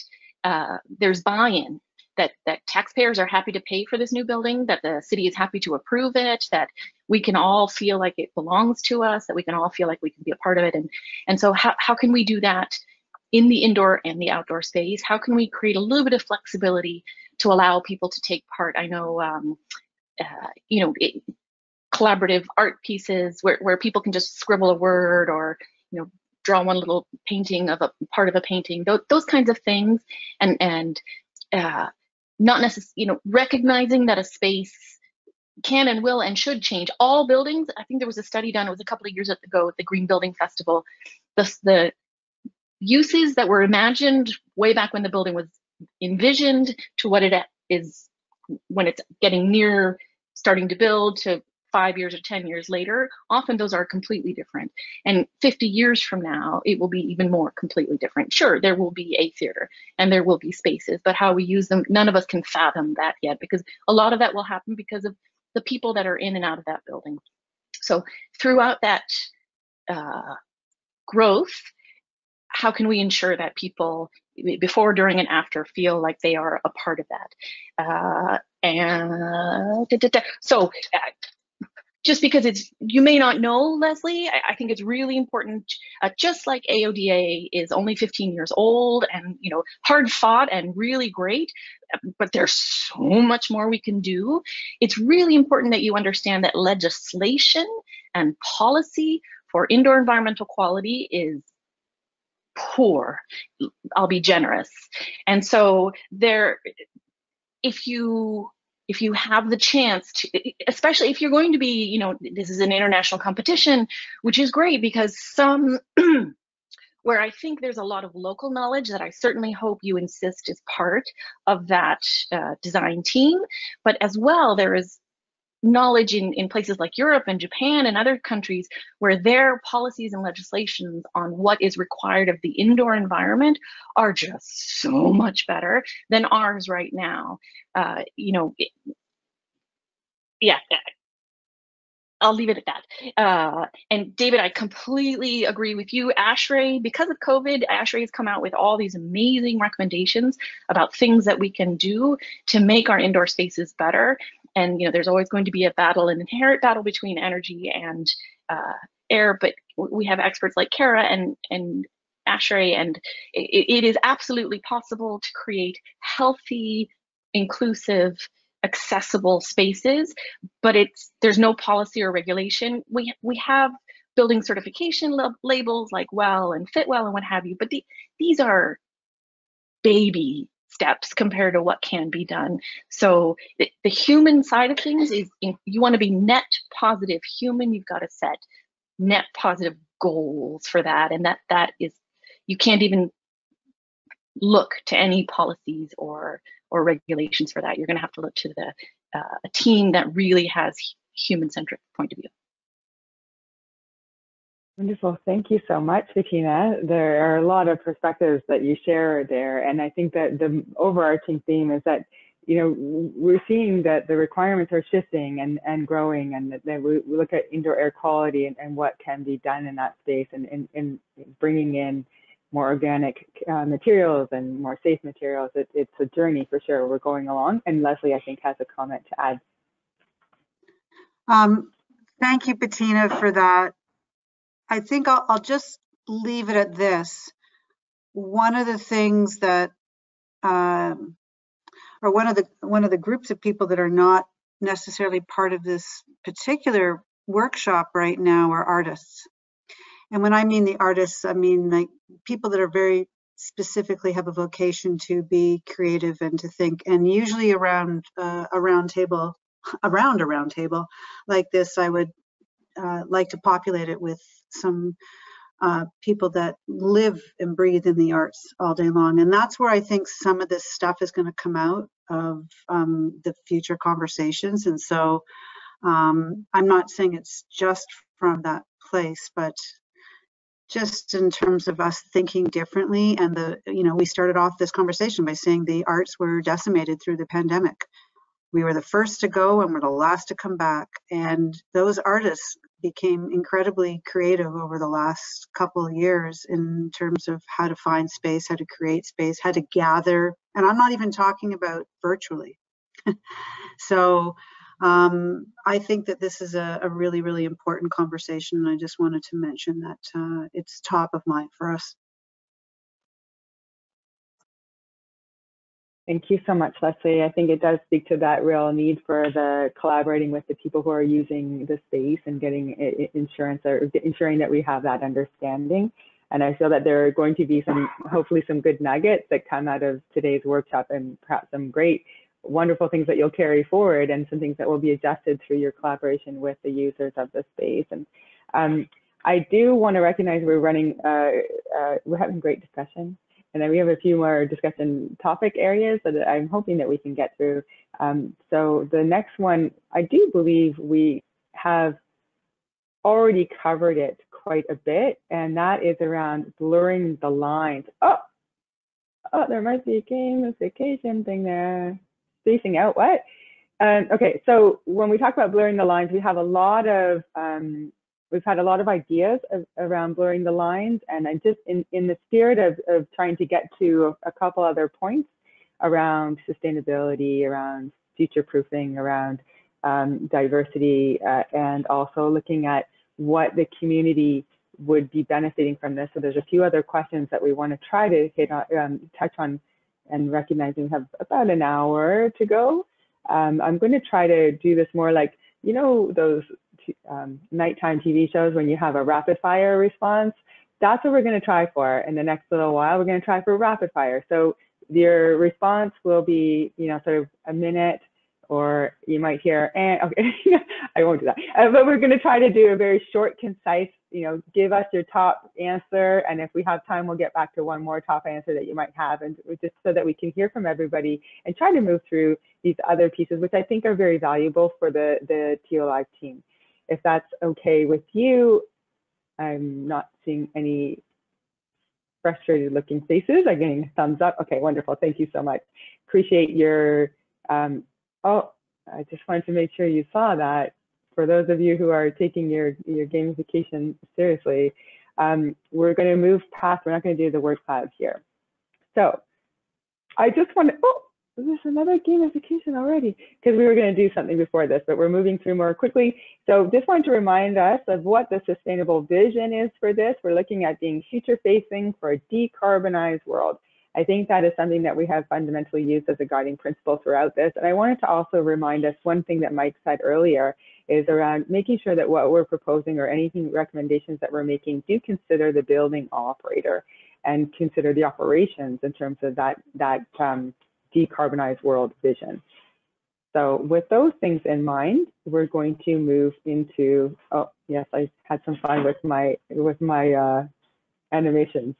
uh, there's buy-in. That, that taxpayers are happy to pay for this new building, that the city is happy to approve it, that we can all feel like it belongs to us, that we can all feel like we can be a part of it. And, and so how, how can we do that in the indoor and the outdoor space? How can we create a little bit of flexibility to allow people to take part? I know, um, uh, you know, it, collaborative art pieces where, where people can just scribble a word or, you know, draw one little painting of a part of a painting, those, those kinds of things. And, and uh, not necessarily, you know, recognizing that a space can and will and should change. All buildings, I think there was a study done, it was a couple of years ago at the Green Building Festival. The, the uses that were imagined way back when the building was envisioned to what it is when it's getting near starting to build to five years or 10 years later, often those are completely different. And 50 years from now, it will be even more completely different. Sure, there will be a theater and there will be spaces, but how we use them, none of us can fathom that yet because a lot of that will happen because of the people that are in and out of that building. So throughout that uh, growth, how can we ensure that people before, during, and after feel like they are a part of that? Uh, and da, da, da. so uh, just because it's you may not know leslie i, I think it's really important uh, just like aoda is only 15 years old and you know hard fought and really great but there's so much more we can do. It's really important that you understand that legislation and policy for indoor environmental quality is poor. I'll be generous. And so there if you if you have the chance to especially if you're going to be you know this is an international competition which is great because some where i think there's a lot of local knowledge that i certainly hope you insist is part of that uh, design team. But as well there is knowledge in, in places like Europe and Japan and other countries where their policies and legislations on what is required of the indoor environment are just so much better than ours right now. Uh, you know, it, yeah, I'll leave it at that. Uh, and David, I completely agree with you. ASHRAE, because of COVID, ASHRAE has come out with all these amazing recommendations about things that we can do to make our indoor spaces better. And you know, there's always going to be a battle, an inherent battle between energy and uh, air, but we have experts like Kara and and ASHRAE, and it, it is absolutely possible to create healthy, inclusive accessible spaces, but it's there's no policy or regulation. We we have building certification labels like WELL and Fitwel and what have you, but the, these are baby steps compared to what can be done. So the, the human side of things is you want to be net positive human, you've got to set net positive goals for that. And that that is you can't even look to any policies or or regulations for that. You're going to have to look to the uh, a team that really has human-centric point of view. Wonderful. Thank you so much, Bettina. There are a lot of perspectives that you share there. And I think that the overarching theme is that, you know, we're seeing that the requirements are shifting and, and growing and that we, we look at indoor air quality and, and what can be done in that space and, and, and bringing in more organic uh, materials and more safe materials. It, it's a journey for sure. We're going along. And Leslie, I think, has a comment to add. Um, thank you, Bettina, for that. I think I'll, I'll just leave it at this. One of the things that, um, or one of the one of the groups of people that are not necessarily part of this particular workshop right now are artists. And when I mean the artists, I mean like people that are very specifically have a vocation to be creative and to think. And usually around uh, a round table, around a round table like this, I would uh, like to populate it with some uh, people that live and breathe in the arts all day long. And that's where I think some of this stuff is going to come out of um, the future conversations. And so um, I'm not saying it's just from that place, but just in terms of us thinking differently and the you know we started off this conversation by saying the arts were decimated through the pandemic we were the first to go and we're the last to come back. And those artists became incredibly creative over the last couple of years in terms of how to find space, how to create space, how to gather. And I'm not even talking about virtually. so um, I think that this is a, a, really, really important conversation. And I just wanted to mention that uh, it's top of mind for us. Thank you so much, Leslie. I think it does speak to that real need for the collaborating with the people who are using the space and getting insurance or ensuring that we have that understanding. And I feel that there are going to be some, hopefully some good nuggets that come out of today's workshop and perhaps some great, wonderful things that you'll carry forward and some things that will be adjusted through your collaboration with the users of the space. And um, I do want to recognize we're running, uh, uh, we're having great discussion. And then we have a few more discussion topic areas that I'm hoping that we can get through. Um, so the next one, I do believe we have already covered it quite a bit, and that is around blurring the lines. Oh, oh, there might be a gamification thing there. Spacing out, what? Um, okay, so when we talk about blurring the lines, we have a lot of um, we've had a lot of ideas of, around blurring the lines and I just in, in the spirit of, of trying to get to a, couple other points around sustainability, around future proofing, around um, diversity, uh, and also looking at what the community would be benefiting from this. So there's a few other questions that we want to try to hit on, um, touch on and recognizing we have about an hour to go. Um, I'm going to try to do this more like, you know, those um, nighttime TV shows when you have a rapid fire response. That's what we're going to try for in the next little while. We're going to try for rapid fire. So your response will be, you know, sort of a minute, or you might hear, and okay, I won't do that. Uh, but we're going to try to do a very short, concise, you know, give us your top answer. And if we have time, we'll get back to one more top answer that you might have. And just so that we can hear from everybody and try to move through these other pieces, which I think are very valuable for the, the TO Live team if that's okay with you, I'm not seeing any frustrated looking faces. I'm getting thumbs up. Okay, wonderful. Thank you so much. Appreciate your, um, oh, I just wanted to make sure you saw that. For those of you who are taking your, your gamification seriously, um, we're going to move past, we're not going to do the word cloud here. So I just want to, oh, there's another gamification already because we were going to do something before this, but we're moving through more quickly. So just wanted to remind us of what the sustainable vision is for this. We're looking at being future facing for a decarbonized world. I think that is something that we have fundamentally used as a guiding principle throughout this. And I wanted to also remind us one thing that Mike said earlier is around making sure that what we're proposing or anything recommendations that we're making do consider the building operator and consider the operations in terms of that that um, decarbonized world vision. So with those things in mind, we're going to move into, oh, yes, I had some fun with my, with my uh, animations.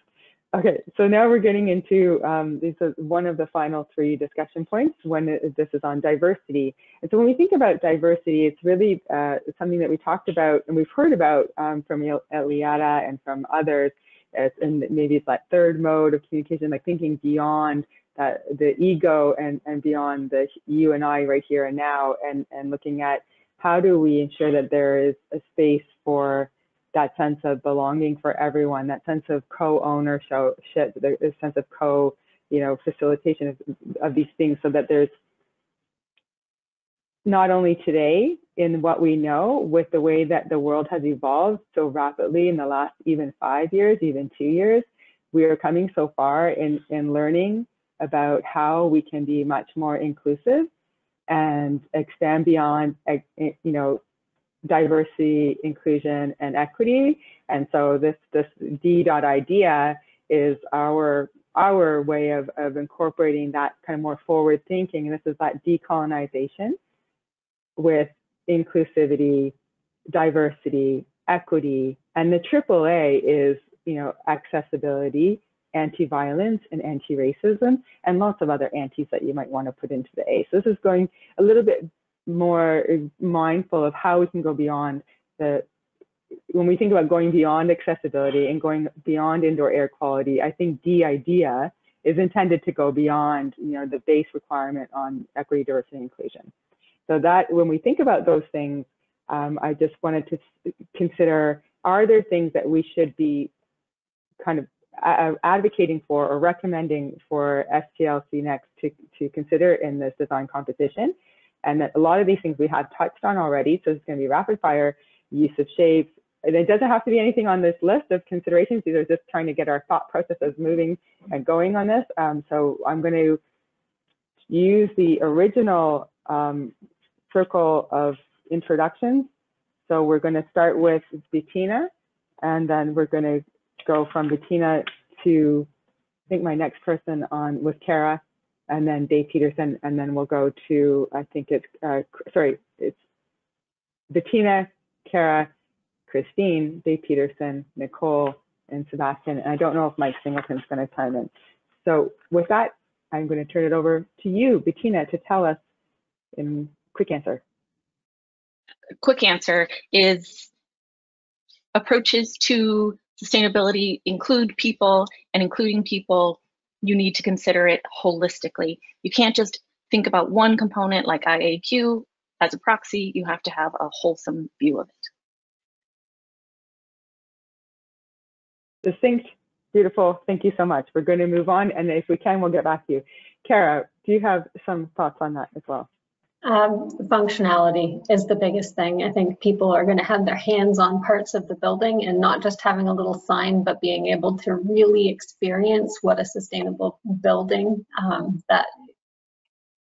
Okay, so now we're getting into, um, this is one of the final three discussion points when it, this is on diversity. And so when we think about diversity, it's really uh, something that we talked about and we've heard about um, from Eliada and from others, as, and maybe it's that third mode of communication, like thinking beyond that the ego and, and beyond the you and I right here and now, and, and looking at how do we ensure that there is a space for that sense of belonging for everyone, that sense of co-ownership, the sense of co, you know, facilitation of, of these things so that there's not only today in what we know with the way that the world has evolved so rapidly in the last even five years, even two years, we are coming so far in, in learning about how we can be much more inclusive and expand beyond, eh, you know, diversity, inclusion, and equity. And so this this D dot idea is our our way of, of incorporating that kind of more forward thinking. And this is that decolonization with inclusivity, diversity, equity, and the triple A is, you know, accessibility, anti-violence and anti-racism, and lots of other antis that you might want to put into the A. So this is going a little bit more mindful of how we can go beyond the, when we think about going beyond accessibility and going beyond indoor air quality, I think D idea is intended to go beyond, you know, the base requirement on equity, diversity, and inclusion. So that when we think about those things, um, I just wanted to consider, are there things that we should be kind of uh, advocating for or recommending for STLC next to, to consider in this design competition? And that a lot of these things we have touched on already, so it's going to be rapid fire, use of shapes. And it doesn't have to be anything on this list of considerations. These are just trying to get our thought processes moving and going on this. Um, so I'm going to use the original um, circle of introductions. So we're going to start with Bettina, and then we're going to go from Bettina to, I think my next person on was Kara, and then Dave Peterson, and then we'll go to, I think it's, uh, sorry, it's Bettina, Kara, Christine, Dave Peterson, Nicole, and Sebastian. And I don't know if Mike Singleton's going to chime in. So with that, I'm going to turn it over to you, Bettina, to tell us in quick answer. Quick answer is approaches to sustainability include people and including people, you need to consider it holistically. You can't just think about one component like IAQ as a proxy, you have to have a wholesome view of it. Distinct, beautiful. Thank you so much. We're going to move on, and if we can, we'll get back to you. Kara, do you have some thoughts on that as well? Um, functionality is the biggest thing. I think people are going to have their hands on parts of the building and not just having a little sign, but being able to really experience what a sustainable building um, that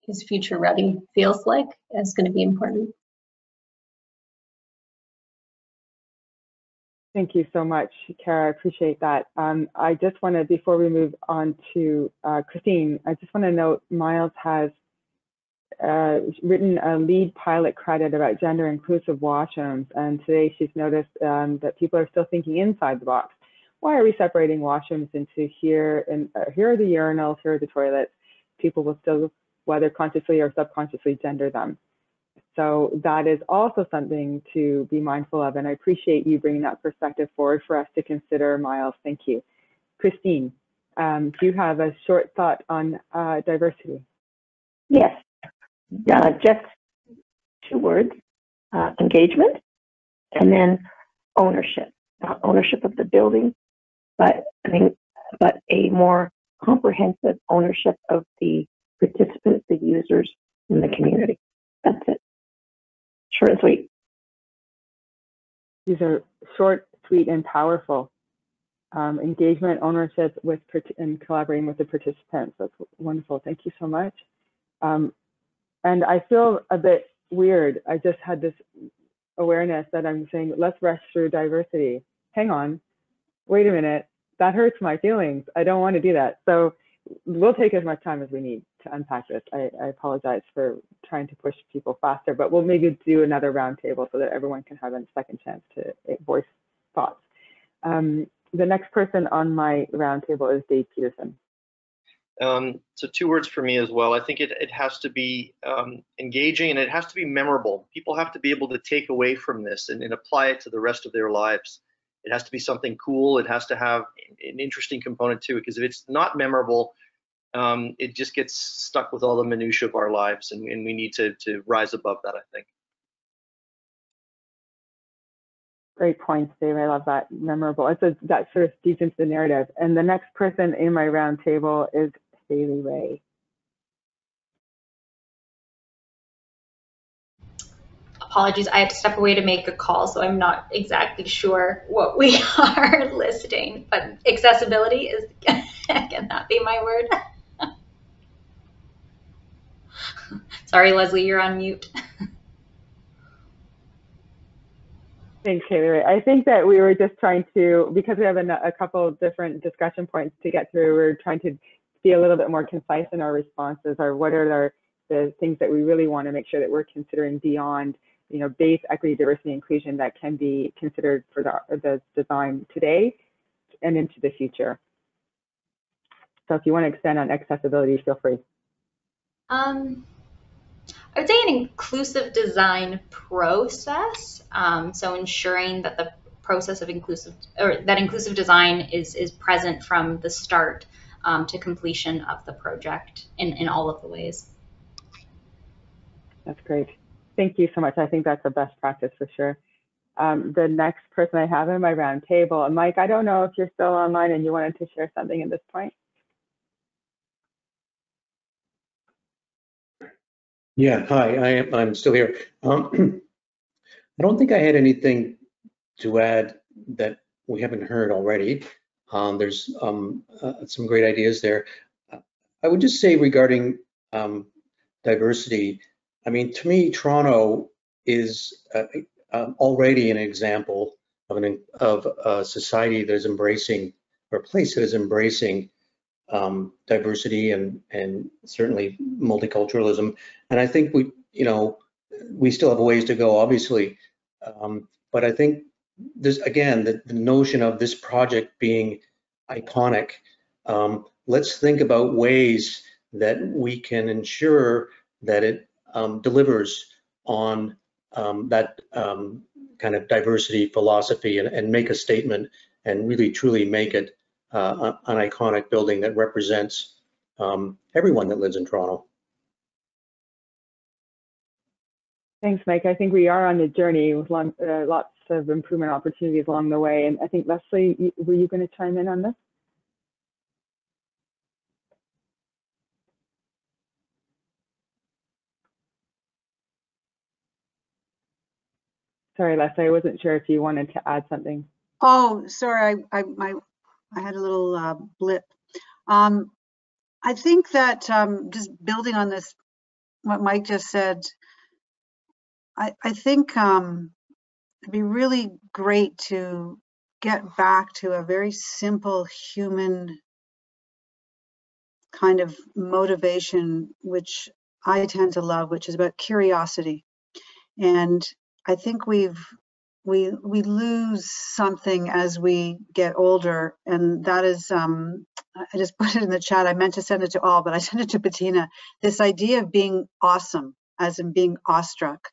is future ready feels like is going to be important. Thank you so much, Kara. I appreciate that. Um, I just want to, before we move on to uh, Christine, I just want to note Miles has uh, written a LEED pilot credit about gender inclusive washrooms, and today she's noticed um, that people are still thinking inside the box. Why are we separating washrooms into here and uh, here are the urinals, here are the toilets? People will still, whether consciously or subconsciously, gender them. So that is also something to be mindful of, and I appreciate you bringing that perspective forward for us to consider, Miles. Thank you. Christine, um, do you have a short thought on uh, diversity? Yes, uh, just two words, uh, engagement, and then ownership. Not ownership of the building, but I mean, but a more comprehensive ownership of the participants, the users in the community. That's it. Short and sweet. These are short, sweet, and powerful. Um, engagement, ownership with and collaborating with the participants. That's wonderful. Thank you so much. Um, and I feel a bit weird. I just had this awareness that I'm saying, let's rush through diversity. Hang on, wait a minute. That hurts my feelings. I don't want to do that. So we'll take as much time as we need to unpack this. I, I apologize for trying to push people faster, but we'll maybe do another roundtable so that everyone can have a second chance to eh, voice thoughts. Um, the next person on my roundtable is Dave Peterson. Um, so two words for me as well. I think it, it has to be um, engaging and it has to be memorable. People have to be able to take away from this and, and, apply it to the rest of their lives. It has to be something cool. It has to have an interesting component to it because if it's not memorable, um, it just gets stuck with all the minutia of our lives and, and we need to, to rise above that, I think. Great points, Dave. I love that. Memorable. It's a, that sort of feeds into the narrative. And the next person in my roundtable is Haley Ray. Apologies, I had to step away to make a call, so I'm not exactly sure what we are listing, but accessibility is, can that be my word? Sorry, Leslie, you're on mute. Thanks, Haley. I think that we were just trying to, because we have a, a couple different discussion points to get through, we're trying to be a little bit more concise in our responses or what are our, the things that we really want to make sure that we're considering beyond you know, base equity, diversity, inclusion that can be considered for the, the design today and into the future. So if you want to extend on accessibility, feel free. Um, I would say an inclusive design process. Um, so ensuring that the process of inclusive or that inclusive design is is present from the start um, to completion of the project in, in all of the ways. That's great. Thank you so much. I think that's a best practice for sure. Um, the next person I have in my round table, Mike, I don't know if you're still online and you wanted to share something at this point. Yeah, hi, I am, I'm still here. Um, I don't think I had anything to add that we haven't heard already. Um, there's um, uh, some great ideas there. I would just say regarding um, diversity, I mean, to me, Toronto is uh, uh, already an example of an of a society that is embracing, or a place that is embracing um, diversity and and certainly multiculturalism. And I think we, you know, we still have a ways to go, obviously. Um, but I think this again, the, the, notion of this project being iconic. Um, let's think about ways that we can ensure that it um, delivers on um, that um, kind of diversity philosophy and, and, make a statement and really truly make it uh, an iconic building that represents um, everyone that lives in Toronto. Thanks, Mike. I think we are on the journey with long, uh, lots of improvement opportunities along the way. And I think, Leslie, were you going to chime in on this? Sorry, Leslie, I wasn't sure if you wanted to add something. Oh, sorry, I, I, my, I had a little uh, blip. Um, I think that um, just building on this, what Mike just said, I, I think um, it'd be really great to get back to a very simple human kind of motivation, which I tend to love, which is about curiosity. And I think we've we we lose something as we get older, and that is um, I just put it in the chat. I meant to send it to all, but I sent it to Bettina. This idea of being awesome, as in being awestruck,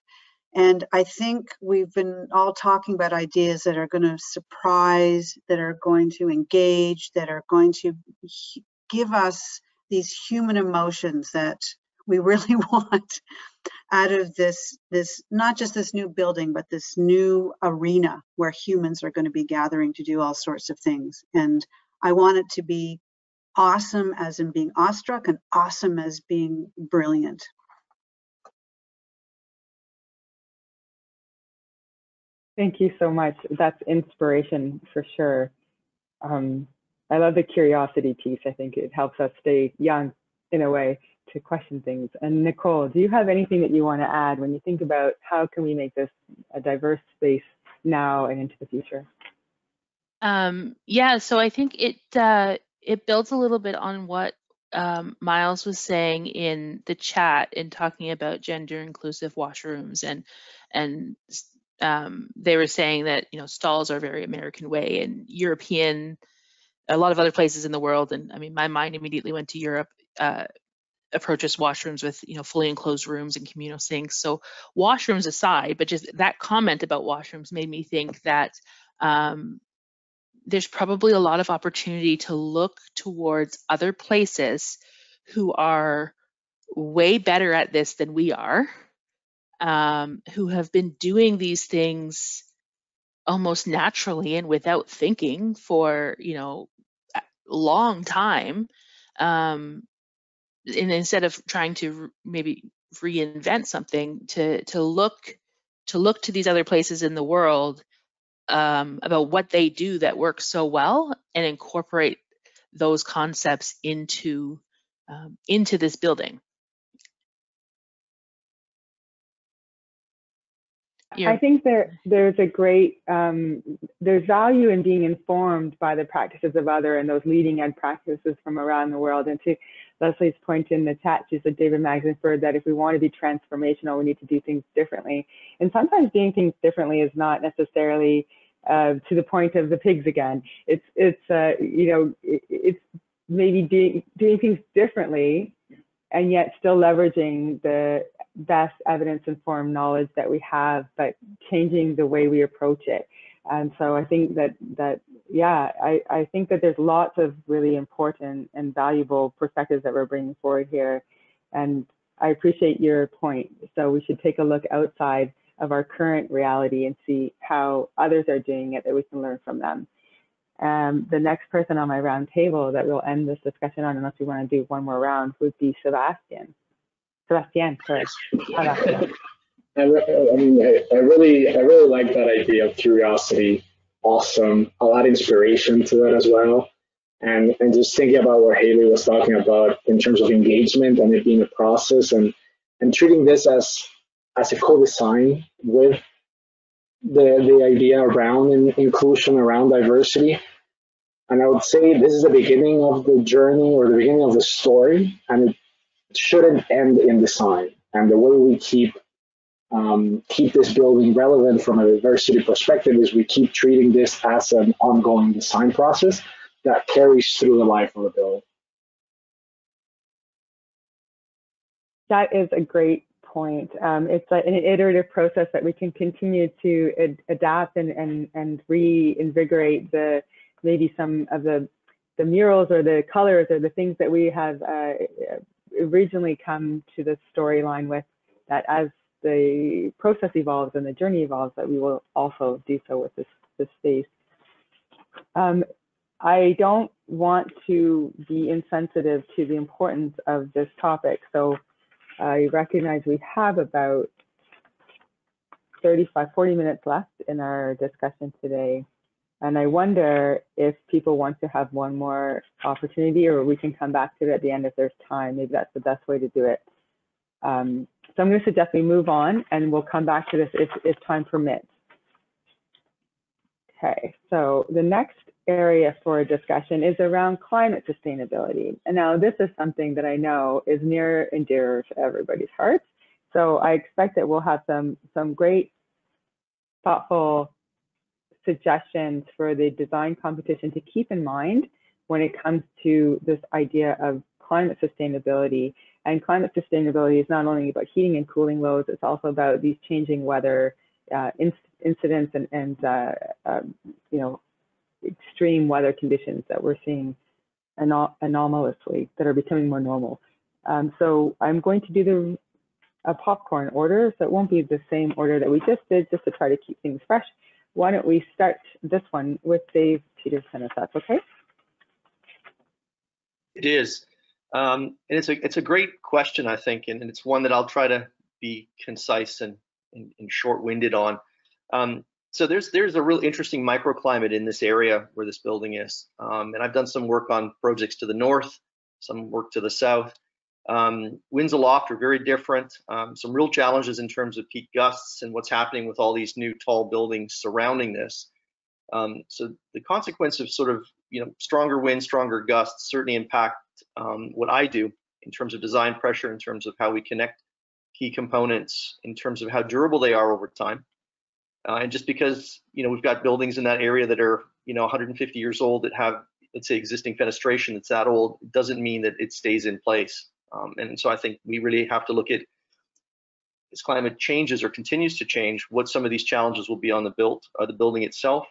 and I think we've been all talking about ideas that are going to surprise, that are going to engage, that are going to give us these human emotions that we really want out of this this not just this new building but this new arena where humans are going to be gathering to do all sorts of things. And i want it to be awesome as in being awestruck and awesome as being brilliant Thank you so much. That's inspiration for sure. Um, I love the curiosity piece. I think it helps us stay young in a way to question things. And Nicole, do you have anything that you want to add when you think about how can we make this a diverse space now and into the future? Um, yeah, so I think it uh, it builds a little bit on what um, Miles was saying in the chat in talking about gender inclusive washrooms and and um, they were saying that you know stalls are a very American way and European, a lot of other places in the world, and I mean my mind immediately went to Europe. Uh, approaches washrooms with you know fully enclosed rooms and communal sinks. So washrooms aside, but just that comment about washrooms made me think that um, there's probably a lot of opportunity to look towards other places who are way better at this than we are um, who have been doing these things almost naturally and without thinking for you know a long time um, and instead of trying to maybe reinvent something to to look to look to these other places in the world um, about what they do that works so well and incorporate those concepts into um, into this building I think there there's a great um, there's value in being informed by the practices of other and those leading edge practices from around the world. And to Leslie's point in the chat, she said David Magsford that if we want to be transformational, we need to do things differently. And sometimes doing things differently is not necessarily uh, to the point of the pigs again. It's it's uh, you know it, it's maybe doing doing things differently and yet still leveraging the best evidence informed knowledge that we have, but changing the way we approach it. And so I think that that yeah, I, I think that there's lots of really important and valuable perspectives that we're bringing forward here. And I appreciate your point. So we should take a look outside of our current reality and see how others are doing it that we can learn from them. Um, the next person on my round table that we'll end this discussion on, unless we want to do one more round, would be Sebastian. Sebastian, sorry. I, I mean, I, I really, I really like that idea of curiosity. Awesome. A lot of inspiration to it as well. And, and just thinking about what Haley was talking about in terms of engagement and it being a process and, and treating this as, as a co-design with the, the idea around in, inclusion, around diversity. And I would say this is the beginning of the journey or the beginning of the story, and it shouldn't end in design. And the way we keep um, keep this building relevant from a diversity perspective is we keep treating this as an ongoing design process that carries through the life of the building. That is a great point. Um, it's an iterative process that we can continue to ad adapt and, and, and reinvigorate the maybe some of the, the murals or the colors or the things that we have uh, originally come to the storyline with that as the process evolves and the journey evolves that we will also do so with this, this space. Um, I don't want to be insensitive to the importance of this topic. So I recognize we have about 35, 40 minutes left in our discussion today. And I wonder if people want to have one more opportunity or we can come back to it at the end if there's time. Maybe that's the best way to do it. Um, so I'm going to suggest we move on and we'll come back to this if, if time permits. Okay, so the next area for discussion is around climate sustainability. And now this is something that I know is near and dear to everybody's hearts. So I expect that we'll have some, some great thoughtful suggestions for the design competition to keep in mind when it comes to this idea of climate sustainability. And climate sustainability is not only about heating and cooling loads, it's also about these changing weather uh, incidents and, and uh, um, you know, extreme weather conditions that we're seeing anom anomalously that are becoming more normal. Um, so I'm going to do the a popcorn order, so it won't be the same order that we just did, just to try to keep things fresh. Why don't we start this one with Dave Peterson, if that's okay? It is. Um, and it's a it's a great question, I think, and, and, it's one that I'll try to be concise and, and, and short-winded on. Um, so there's there's a real interesting microclimate in this area where this building is, um, and I've done some work on projects to the north, some work to the south. Um, winds aloft are very different. Um, some real challenges in terms of peak gusts and what's happening with all these new tall buildings surrounding this. Um, so the consequence of sort of you know stronger winds, stronger gusts certainly impact um, what I do in terms of design pressure, in terms of how we connect key components, in terms of how durable they are over time. Uh, and just because you know we've got buildings in that area that are you know 150 years old that have let's say existing fenestration that's that old doesn't mean that it stays in place. Um, and so I think we really have to look at as climate changes or continues to change, what some of these challenges will be on the built uh, the building itself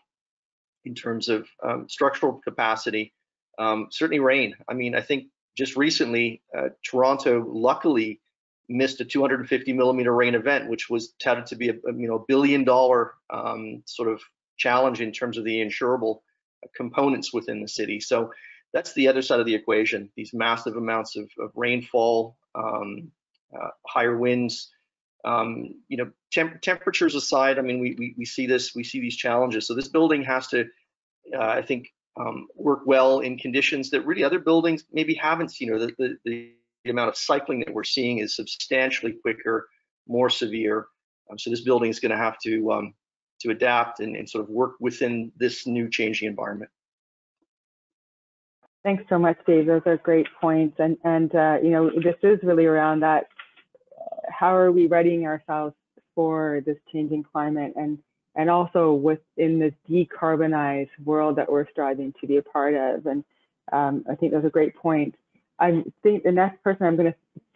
in terms of um, structural capacity. Um, certainly rain. I mean, I think just recently, uh, Toronto luckily missed a 250 millimeter rain event, which was touted to be a, you know billion dollar um, sort of challenge in terms of the insurable components within the city. So that's the other side of the equation. These massive amounts of, of rainfall, um, uh, higher winds. Um, you know, temp temperatures aside, I mean, we, we, we see this, we see these challenges. So this building has to, uh, I think, um, work well in conditions that really other buildings maybe haven't seen, or the, the, the amount of cycling that we're seeing is substantially quicker, more severe. Um, so this building is going to have to um, to adapt and, and, sort of work within this new changing environment. Thanks so much, Dave. Those are great points. And and uh, you know this is really around that. How are we readying ourselves for this changing climate and and also within this decarbonized world that we're striving to be a part of. And um, I think those are great points. I think the next person I'm going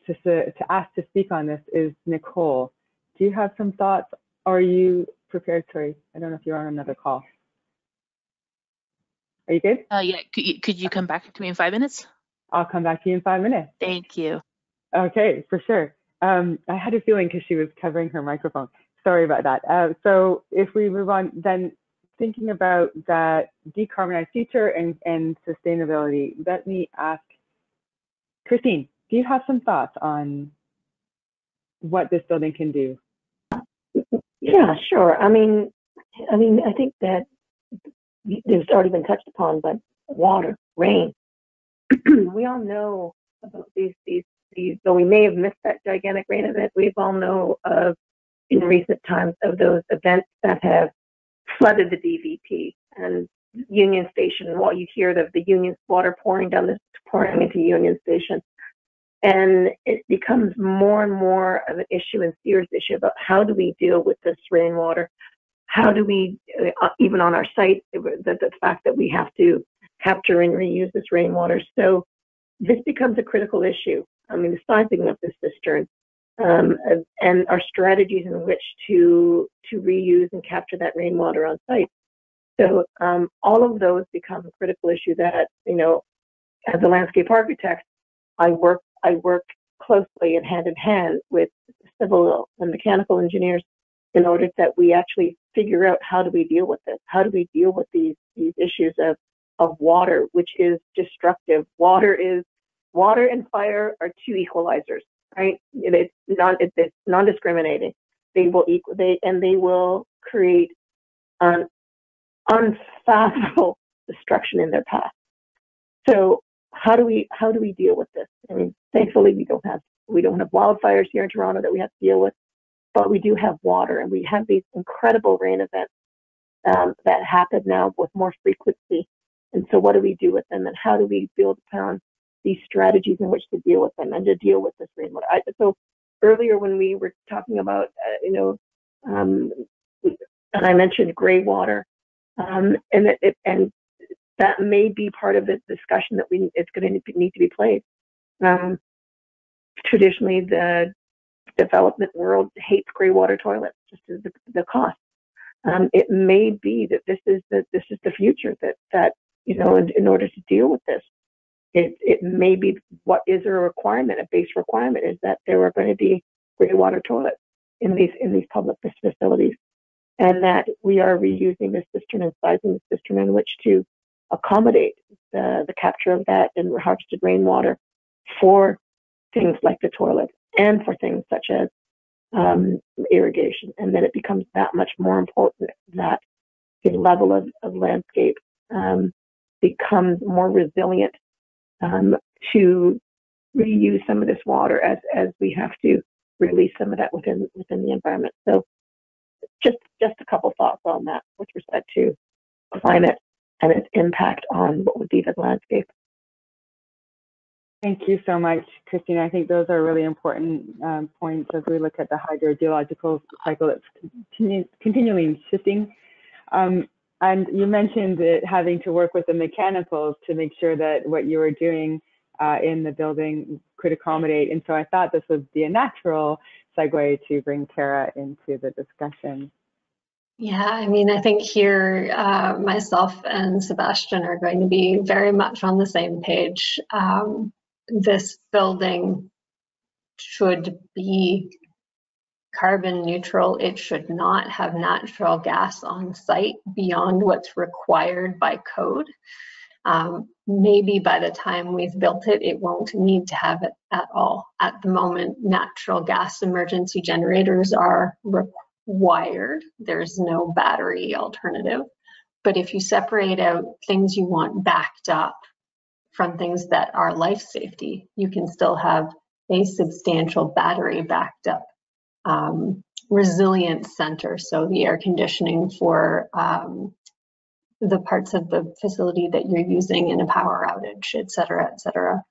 to, to, to ask to speak on this is Nicole. Do you have some thoughts? Are you prepared. Sorry, I don't know if you're on another call. Are you good? Uh, yeah, could you, could you come back to me in five minutes? I'll come back to you in five minutes. Thank you. Okay, for sure. Um, I had a feeling because she was covering her microphone. Sorry about that. Uh, so if we move on, then thinking about that decarbonized future and, and sustainability, let me ask Christine, do you have some thoughts on what this building can do? Yeah, sure. I mean, I mean, I think that there's already been touched upon, but water, rain. we all know about these, these, these, though we may have missed that gigantic rain event, we've all know of in recent times of those events that have flooded the DVP and Union Station. While you hear of the Union water pouring down the pouring into Union Station, and it becomes more and more of an issue and serious issue about how do we deal with this rainwater? How do we, uh, even on our site, the, the fact that we have to capture and reuse this rainwater. So this becomes a critical issue. I mean, the sizing of this cistern um, and our strategies in which to to reuse and capture that rainwater on site. So um, all of those become a critical issue that you know, as a landscape architect, I work I work closely and hand in hand with civil and mechanical engineers in order that we actually figure out how do we deal with this? How do we deal with these these issues of of water, which is destructive? Water is water and fire are two equalizers, right? It's non it's non-discriminating. They will equal they and they will create an unfathomable destruction in their path. So how do we how do we deal with this? I mean, thankfully we don't have we don't have wildfires here in Toronto that we have to deal with, but we do have water, and we have these incredible rain events um, that happen now with more frequency. And so, what do we do with them, and how do we build upon these strategies in which to deal with them and to deal with this rainwater? I, so, earlier when we were talking about, uh, you know, um, and I mentioned gray water, um, and it, it, and that may be part of the discussion that we it's going to need to be played. Um, traditionally, the development world hates gray water toilets just the, the cost. Um, it may be that this is the this is the future that that you know in, in order to deal with this, it it may be what is a requirement a base requirement is that there are going to be gray water toilets in these in these public facilities, and that we are reusing the cistern and sizing the cistern in which to accommodate the, the capture of that and harvested rainwater for things like the toilet and for things such as um, irrigation. And then it becomes that much more important that the level of, of landscape um, becomes more resilient um, to reuse some of this water as, as we have to release some of that within within the environment. So just just a couple thoughts on that with respect to climate and its impact on what would be the landscape. Thank you so much, Christina. I think those are really important um, points as we look at the hydrogeological cycle that's continu continually shifting. Um, and you mentioned it having to work with the mechanicals to make sure that what you were doing uh, in the building could accommodate. And so I thought this would be a natural segue to bring Tara into the discussion. Yeah, I mean, I think here uh, myself and Sebastian are going to be very much on the same page. Um, this building should be carbon neutral. It should not have natural gas on site beyond what's required by code. Um, maybe by the time we've built it, it won't need to have it at all. At the moment, natural gas emergency generators are required. There's no battery alternative. But if you separate out things you want backed up from things that are life safety, you can still have a substantial battery backed up um, resilient center. So the air conditioning for um, the parts of the facility that you're using in a power outage, et cetera, et cetera,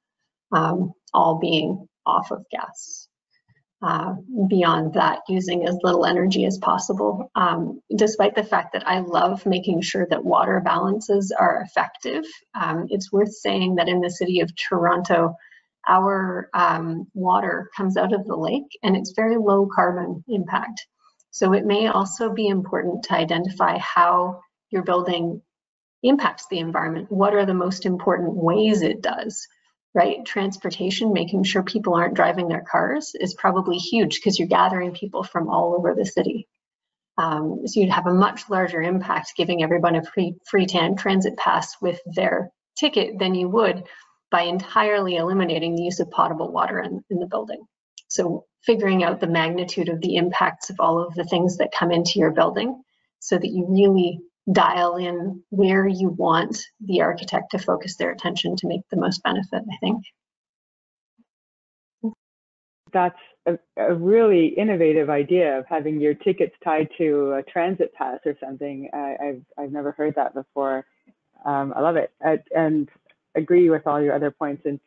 um, all being off of gas uh, beyond that, using as little energy as possible. Um, despite the fact that I love making sure that water balances are effective, um, it's worth saying that in the city of Toronto, our um, water comes out of the lake and it's very low carbon impact. So it may also be important to identify how your building impacts the environment. What are the most important ways it does? Right? Transportation, making sure people aren't driving their cars is probably huge because you're gathering people from all over the city. Um, so you'd have a much larger impact giving everyone a free, free transit pass with their ticket than you would by entirely eliminating the use of potable water in, in the building. So figuring out the magnitude of the impacts of all of the things that come into your building so that you really dial in where you want the architect to focus their attention to make the most benefit, I think. That's a, a really innovative idea of having your tickets tied to a transit pass or something. I, have I've never heard that before. Um, I love it I, and agree with all your other points. And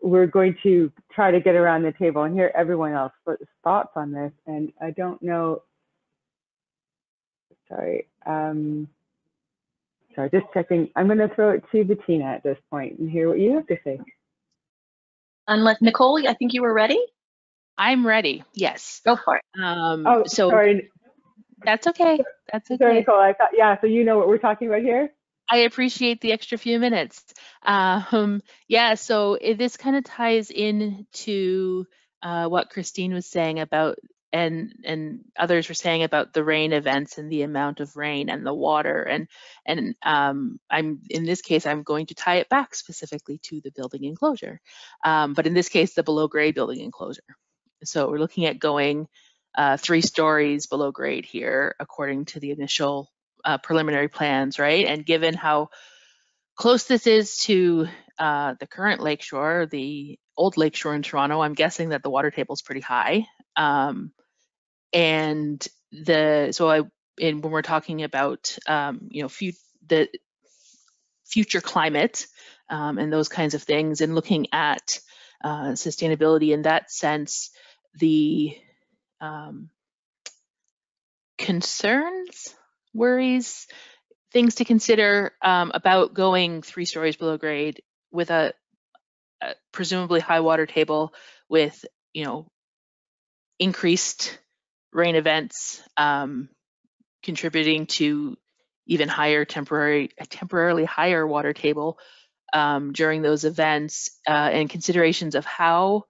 we're going to try to get around the table and hear everyone else's thoughts on this. And I don't know, sorry, um, sorry, just checking. I'm going to throw it to Bettina at this point and hear what you have to say. Unless Nicole, I think you were ready. I'm ready. Yes. Go for it. Um, Oh, so sorry, that's okay. That's okay. sorry, okay. Nicole. I thought, yeah, so you know what we're talking about here? I appreciate the extra few minutes. Um, yeah, so it, this kind of ties into uh, what Christine was saying about, and and others were saying about the rain events and the amount of rain and the water, and and um, I'm in this case I'm going to tie it back specifically to the building enclosure, um, but in this case the below grade building enclosure. So we're looking at going uh, three stories below grade here, according to the initial uh, preliminary plans, right? And given how close this is to uh, the current lakeshore, the old lakeshore in Toronto, I'm guessing that the water table is pretty high. Um, and the so I and when we're talking about um, you know fu- the future climate um, and those kinds of things, and looking at uh, sustainability in that sense, the um, concerns worries, things to consider um, about going three stories below grade with a, a, presumably high water table with, you know, increased rain events um, contributing to even higher temporary, temporarily higher water table um, during those events uh, and considerations of how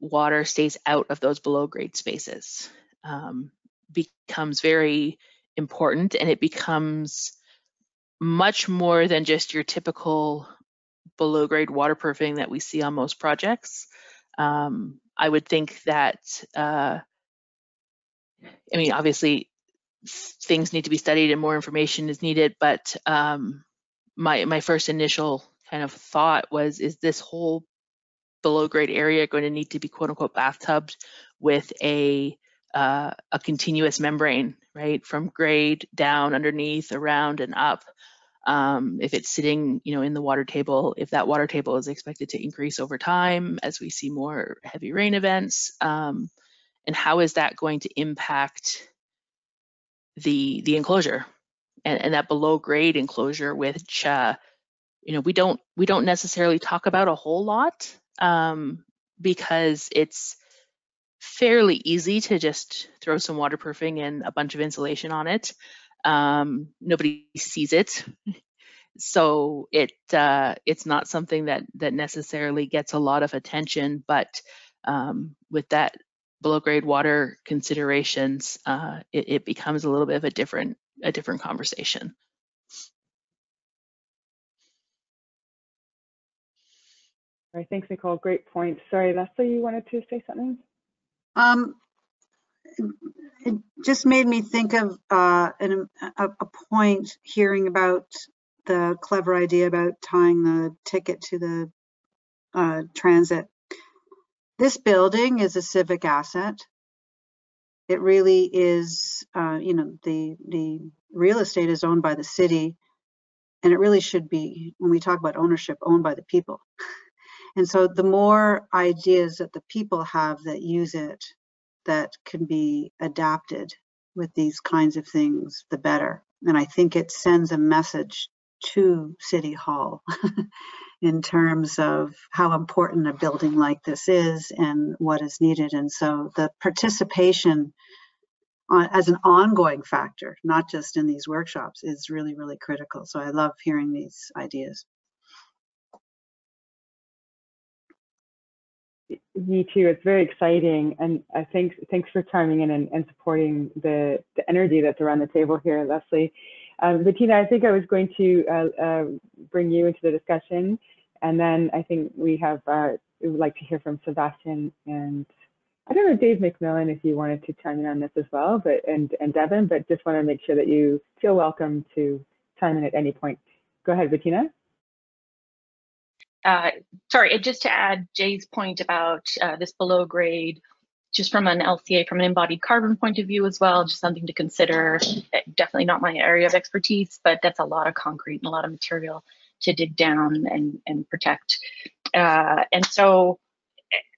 water stays out of those below grade spaces um, becomes very important and it becomes much more than just your typical below grade waterproofing that we see on most projects. Um, I would think that, uh, I mean, obviously things need to be studied and more information is needed, but um, my, my first initial kind of thought was, is this whole below grade area going to need to be quote unquote bathtubed with a uh, a continuous membrane, right, from grade down, underneath, around, and up. Um, if it's sitting, you know, in the water table, if that water table is expected to increase over time as we see more heavy rain events, um, and how is that going to impact the the enclosure and, and that below grade enclosure, which uh, you know we don't we don't necessarily talk about a whole lot um, because it's fairly easy to just throw some waterproofing and a bunch of insulation on it. Um, nobody sees it, so it uh, it's not something that that necessarily gets a lot of attention. But um, with that below grade water considerations, uh, it, it becomes a little bit of a different a different conversation. All right, thanks, Nicole. Great point. Sorry, Leslie, you wanted to say something? Um, it just made me think of uh, an, a, a point hearing about the clever idea about tying the ticket to the uh, transit. This building is a civic asset. It really is, uh, you know, the the real estate is owned by the city, and it really should be, when we talk about ownership, owned by the people. And so the more ideas that the people have that use it that can be adapted with these kinds of things, the better. And I think it sends a message to City Hall in terms of how important a building like this is and what is needed. And so the participation on, as an ongoing factor, not just in these workshops, is really, really critical. So I love hearing these ideas. Me too. It's very exciting, and I think thanks for chiming in and, and supporting the the energy that's around the table here, Leslie. Um, Bettina, I think I was going to uh, uh, bring you into the discussion, and then I think we have uh, we would like to hear from Sebastian and I don't know Dave McMillan if you wanted to chime in on this as well, but and and Devin, but just want to make sure that you feel welcome to chime in at any point. Go ahead, Bettina. Uh, sorry, just to add Jay's point about uh, this below grade, just from an LCA, from an embodied carbon point of view as well, just something to consider. Definitely not my area of expertise, but that's a lot of concrete and a lot of material to dig down and, and protect. Uh, and so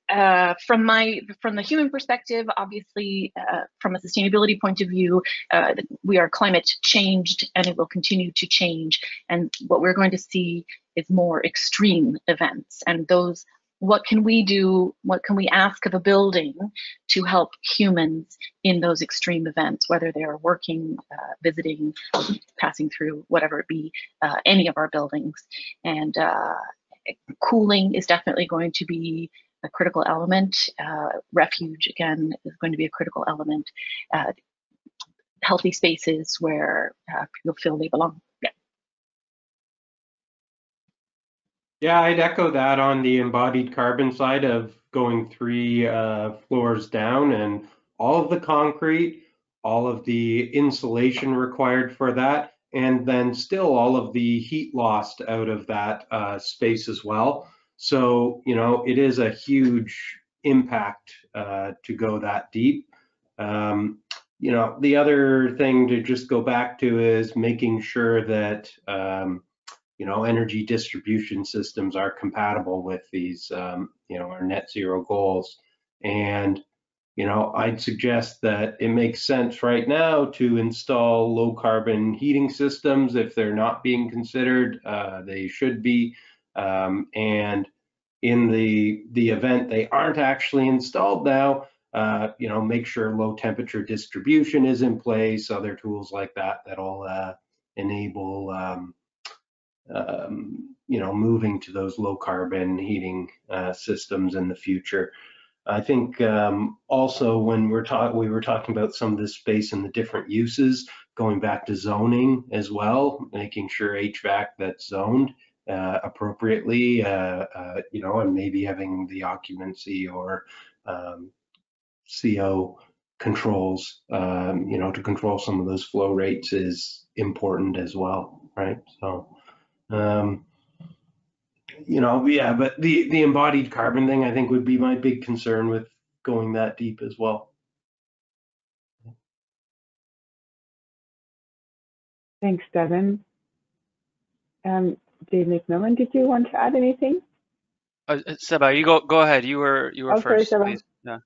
uh, from my from the human perspective, obviously, uh, from a sustainability point of view, uh, we are climate changed, and it will continue to change. And what we're going to see is more extreme events, and those. What can we do? What can we ask of a building to help humans in those extreme events, whether they are working, uh, visiting, passing through, whatever it be, uh, any of our buildings? And cooling is definitely going to be a critical element. Uh, refuge, again, is going to be a critical element. Uh, healthy spaces where uh, people feel they belong. Yeah. I'd echo that on the embodied carbon side of going three uh, floors down and all of the concrete, all of the insulation required for that, and then still all of the heat lost out of that uh, space as well. So, you know, it is a huge impact uh, to go that deep. Um, you know, the other thing to just go back to is making sure that, um, you know, energy distribution systems are compatible with these, um, you know, our net zero goals. And, you know, I'd suggest that it makes sense right now to install low carbon heating systems. If they're not being considered, uh, they should be. Um, and in the the event they aren't actually installed now, uh, you know, make sure low temperature distribution is in place. Other tools like that that'll uh, enable um, um, you know moving to those low carbon heating uh, systems in the future. I think um, also when we're talking, we were talking about some of this space and the different uses, going back to zoning as well, making sure HVAC that's zoned uh, appropriately, uh, uh, you know, and maybe having the occupancy or um, CO controls, um, you know, to control some of those flow rates is important as well, right? So, um, you know, yeah, but the the embodied carbon thing, I think, would be my big concern with going that deep as well. Thanks, Devin. Um, Dave McMillan, did you want to add anything? Uh, uh, Seba, you go go ahead. You were you were Oh, sorry, first. Seba. please. Yeah.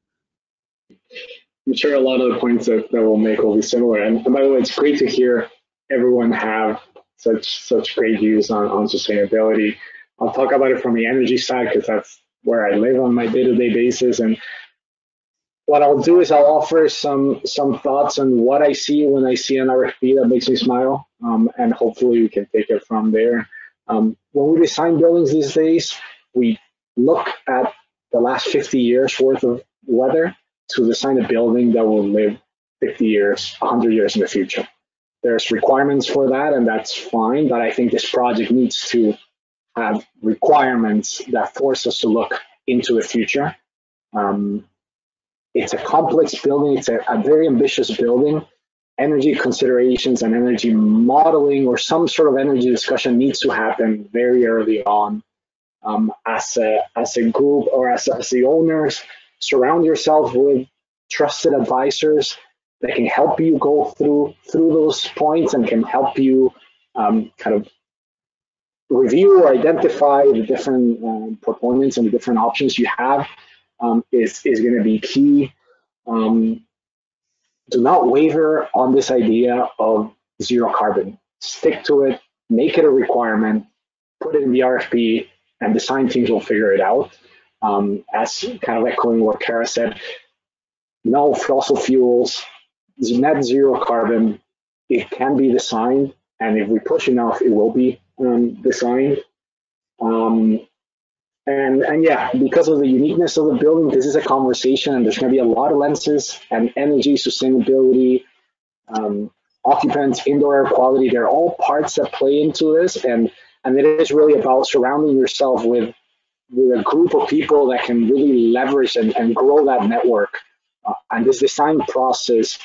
I'm sure a lot of the points that, that we'll make will be similar. And, and by the way, it's great to hear everyone have such such great views on, on sustainability. I'll talk about it from the energy side because that's where I live on my day-to-day basis. And what I'll do is I'll offer some some thoughts on what I see when I see an RFP that makes me smile, um, and hopefully we can take it from there. Um, when we design buildings these days, we look at the last 50 years worth of weather to design a building that will live 50 years, 100 years in the future. There's requirements for that, and that's fine. But I think this project needs to have requirements that force us to look into the future. Um, it's a complex building. It's a, a very ambitious building. Energy considerations and energy modeling or some sort of energy discussion needs to happen very early on. Um, as a as a group or as, as the owners, surround yourself with trusted advisors that can help you go through through those points and can help you um, kind of review or identify the different um, proponents and the different options you have um, is is going to be key. Um, do not waver on this idea of zero carbon. Stick to it. Make it a requirement. Put it in the RFP, and the design teams will figure it out. Um, as kind of echoing what Kara said, no fossil fuels, net zero carbon, it can be designed, and if we push enough, it will be um, designed. Um, and and yeah, because of the uniqueness of the building, this is a conversation, and there's going to be a lot of lenses and energy sustainability, um, occupants, indoor air quality. They're all parts that play into this, and and it is really about surrounding yourself with with a group of people that can really leverage and, and grow that network. Uh, and this design process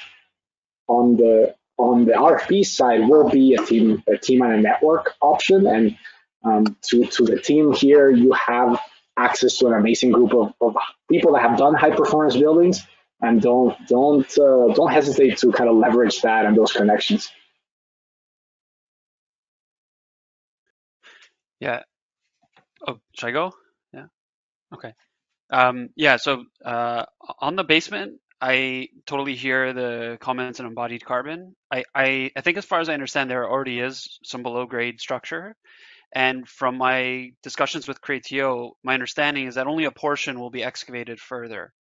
on the on the RFP side will be a team a team and a network option, and um, to, to the team here, you have access to an amazing group of, of people that have done high performance buildings and don't don't uh, don't hesitate to kind of leverage that and those connections. Yeah. Oh, should I go? Yeah. Okay. Um, yeah. So uh, on the basement, I totally hear the comments on embodied carbon. I, I, I think as far as I understand, there already is some below grade structure. And from my discussions with CreateTO, my understanding is that only a portion will be excavated further.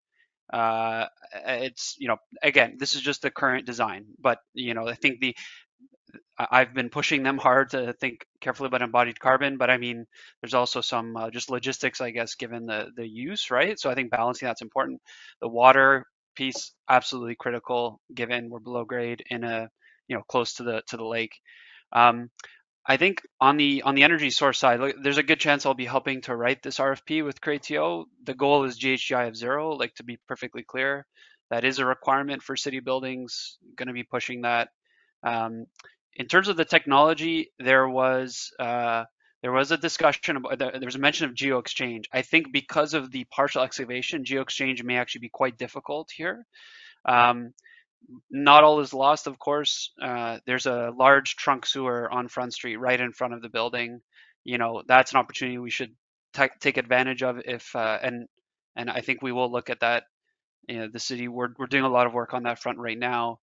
Uh, it's, you know, again, this is just the current design, but, you know, I think the, I've been pushing them hard to think carefully about embodied carbon, but I mean, there's also some uh, just logistics, I guess, given the the use, right? So I think balancing that's important. The water piece absolutely critical, given we're below grade in a you know close to the to the lake. Um, I think on the on the energy source side, there's a good chance I'll be helping to write this RFP with CreateTO. The goal is GHGI of zero, like to be perfectly clear. That is a requirement for city buildings. Going to be pushing that. Um, in terms of the technology, there was uh, there was a discussion about there was a mention of geo exchange. I think because of the partial excavation, geo exchange may actually be quite difficult here. Um, not all is lost, of course. Uh, there's a large trunk sewer on Front Street, right in front of the building. You know, that's an opportunity we should take advantage of. If uh, and and I think we will look at that. You know, the city we're we're doing a lot of work on that front right now.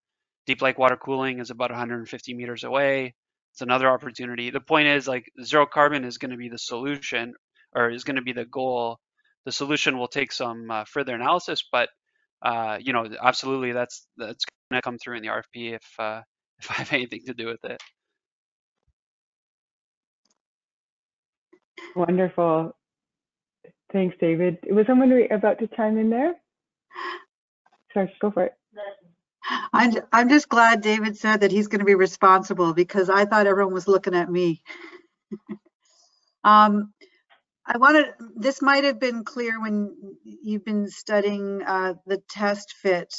Deep lake water cooling is about 150 meters away. It's another opportunity. The point is like zero carbon is going to be the solution or is going to be the goal. The solution will take some uh, further analysis, but uh, you know, absolutely, that's that's going to come through in the RFP if uh, if I have anything to do with it. Wonderful. Thanks, David. Was someone about to chime in there? Sorry, go for it. I'm, I'm just glad David said that he's going to be responsible because I thought everyone was looking at me. um, I wanted, this might have been clear when you've been studying uh, the test fit,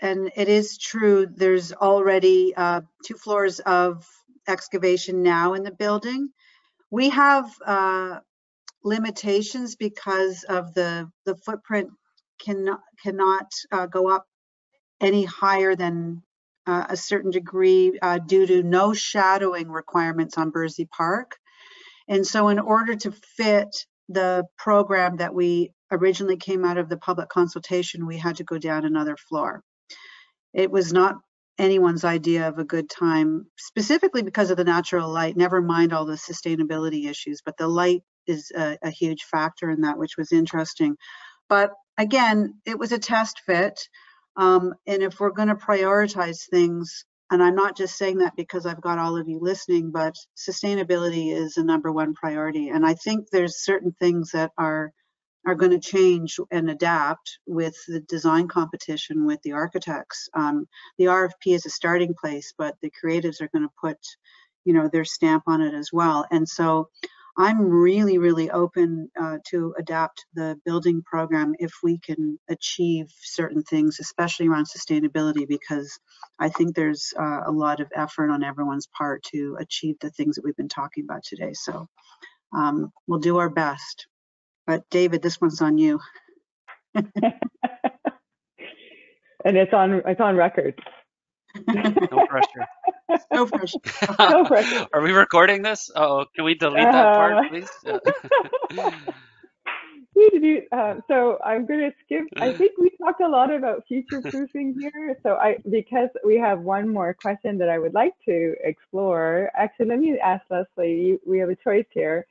and it is true, there's already uh, two floors of excavation now in the building. We have uh, limitations because of the, the footprint cannot, cannot uh, go up any higher than uh, a certain degree uh, due to no shadowing requirements on Berczy Park. And so in order to fit the program that we originally came out of the public consultation, we had to go down another floor. It was not anyone's idea of a good time, specifically because of the natural light, never mind all the sustainability issues, but the light is a, a huge factor in that, which was interesting. But again, it was a test fit. Um, and if we're going to prioritize things, and I'm not just saying that because I've got all of you listening, but sustainability is a number one priority. And I think there's certain things that are are going to change and adapt with the design competition with the architects. Um, the RFP is a starting place, but the creatives are going to put, you know, their stamp on it as well. And so I'm really, really open uh, to adapt the building program if we can achieve certain things, especially around sustainability, because I think there's uh, a lot of effort on everyone's part to achieve the things that we've been talking about today. So um, we'll do our best. But David, this one's on you. and it's on it's on record. no pressure. No pressure. no pressure. Are we recording this? Oh, can we delete that Uh, part, please? Uh, so I'm going to skip. I think we talked a lot about future proofing here. So I, because we have one more question that I would like to explore. Actually, let me ask Leslie. You, we have a choice here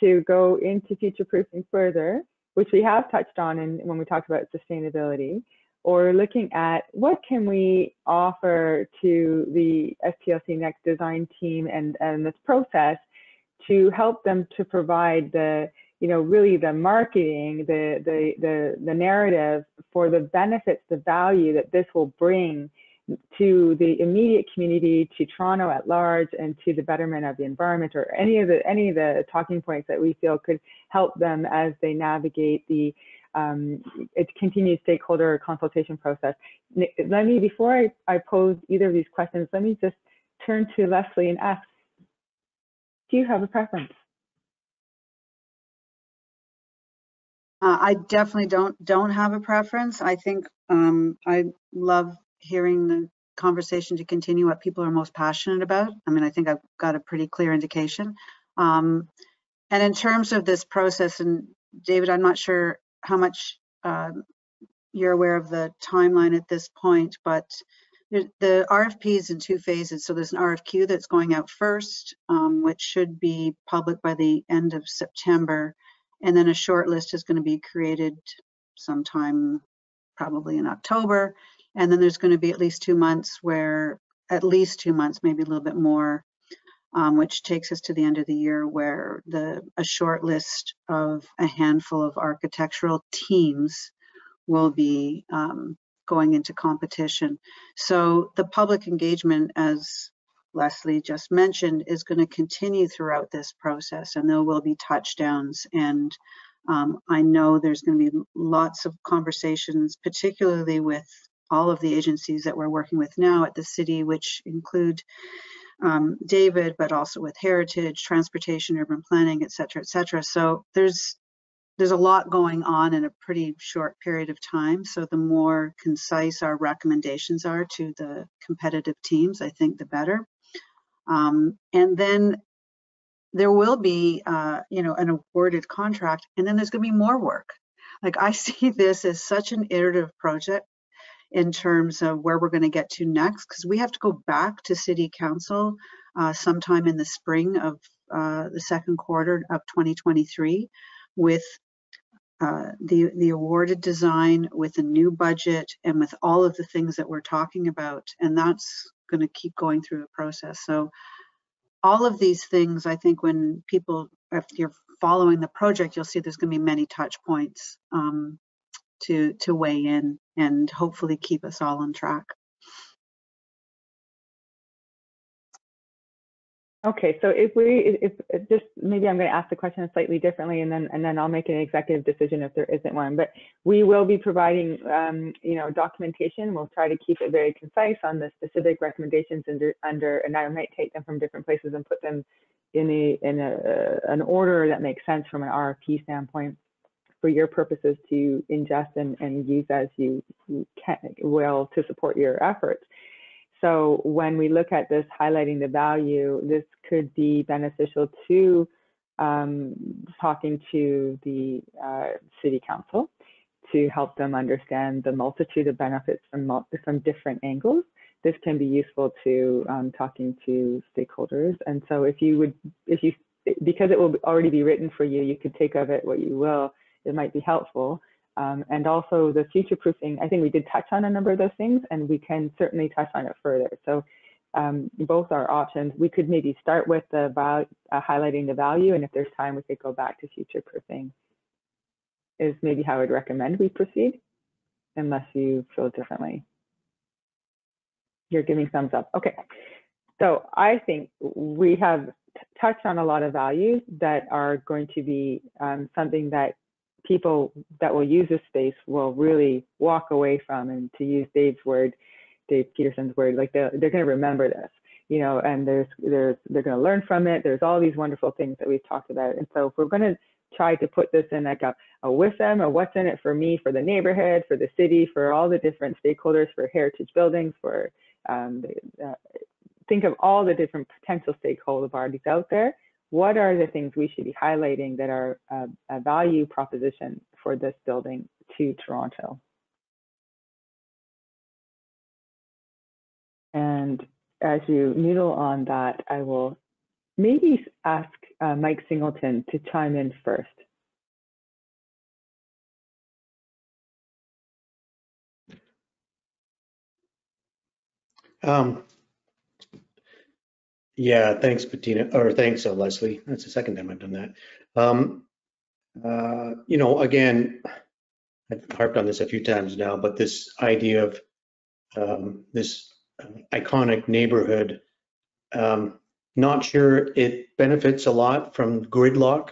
to go into future proofing further, which we have touched on in, when we talked about sustainability, or looking at what can we offer to the STLC Next design team and, and this process to help them to provide the, you know, really the marketing, the, the, the, the narrative for the benefits, the value that this will bring to the immediate community, to Toronto at large, and to the betterment of the environment, or any of the any of the talking points that we feel could help them as they navigate the um, it continued stakeholder consultation process. Let me, before I, I pose either of these questions, let me just turn to Leslie and ask, do you have a preference? Uh, I definitely don't don't have a preference. I think um, I love hearing the conversation to continue what people are most passionate about. I mean, I think I've got a pretty clear indication. Um, and in terms of this process, and David, I'm not sure how much uh, you're aware of the timeline at this point, but the RFP is in two phases. So there's an RFQ that's going out first, um, which should be public by the end of September. And then a short list is going to be created sometime probably in October. And then there's going to be at least two months where, at least two months, maybe a little bit more, um, which takes us to the end of the year where the a short list of a handful of architectural teams will be um, going into competition. So the public engagement, as Leslie just mentioned, is going to continue throughout this process and there will be touchdowns. And um, I know there's going to be lots of conversations, particularly with all of the agencies that we're working with now at the city, which include um, David, but also with heritage, transportation, urban planning, et cetera, et cetera. So there's there's a lot going on in a pretty short period of time. So the more concise our recommendations are to the competitive teams, I think the better. Um, and then there will be, uh, you know, an awarded contract, and then there's going to be more work. Like I see this as such an iterative project in terms of where we're going to get to next because we have to go back to city council uh, sometime in the spring of uh, the second quarter of 2023 with uh, the the awarded design with a new budget and with all of the things that we're talking about and that's going to keep going through the process. So all of these things i think when people if you're following the project you'll see there's going to be many touch points um, to to weigh in and hopefully keep us all on track. Okay, so if we, if, just maybe I'm going to ask the question slightly differently, and then and then I'll make an executive decision if there isn't one. But we will be providing, um, you know, documentation. We'll try to keep it very concise on the specific recommendations under under, and I might take them from different places and put them in a in a an order that makes sense from an RFP standpoint for your purposes to ingest and, and use as you, can, will to support your efforts. So when we look at this highlighting the value, this could be beneficial to um, talking to the uh, city council to help them understand the multitude of benefits from, from different angles. This can be useful to um, talking to stakeholders. And so if you would, if you, because it will already be written for you, you could take of it what you will it might be helpful. Um, and also the future proofing, I think we did touch on a number of those things and we can certainly touch on it further. So um, both are options. We could maybe start with the uh, highlighting the value and if there's time we could go back to future proofing is maybe how I'd recommend we proceed unless you feel differently. You're giving thumbs up. Okay. So I think we have touched on a lot of values that are going to be um, something that people that will use this space will really walk away from and to use Dave's word, Dave Peterson's word, like they're, they're going to remember this, you know, and there's, there's, they're going to learn from it. There's all these wonderful things that we've talked about. And so if we're going to try to put this in like a, a with them or what's in it for me, for the neighborhood, for the city, for all the different stakeholders, for heritage buildings, for um, the, uh, think of all the different potential stakeholder bodies out there what are the things we should be highlighting that are a value proposition for this building to Toronto? And as you noodle on that, I will maybe ask uh, Mike Singleton to chime in first. Um, yeah, thanks, Bettina, or thanks, uh, Leslie. That's the second time I've done that. Um, uh, you know, again, I've harped on this a few times now, but this idea of um, this iconic neighborhood, um, not sure it benefits a lot from gridlock,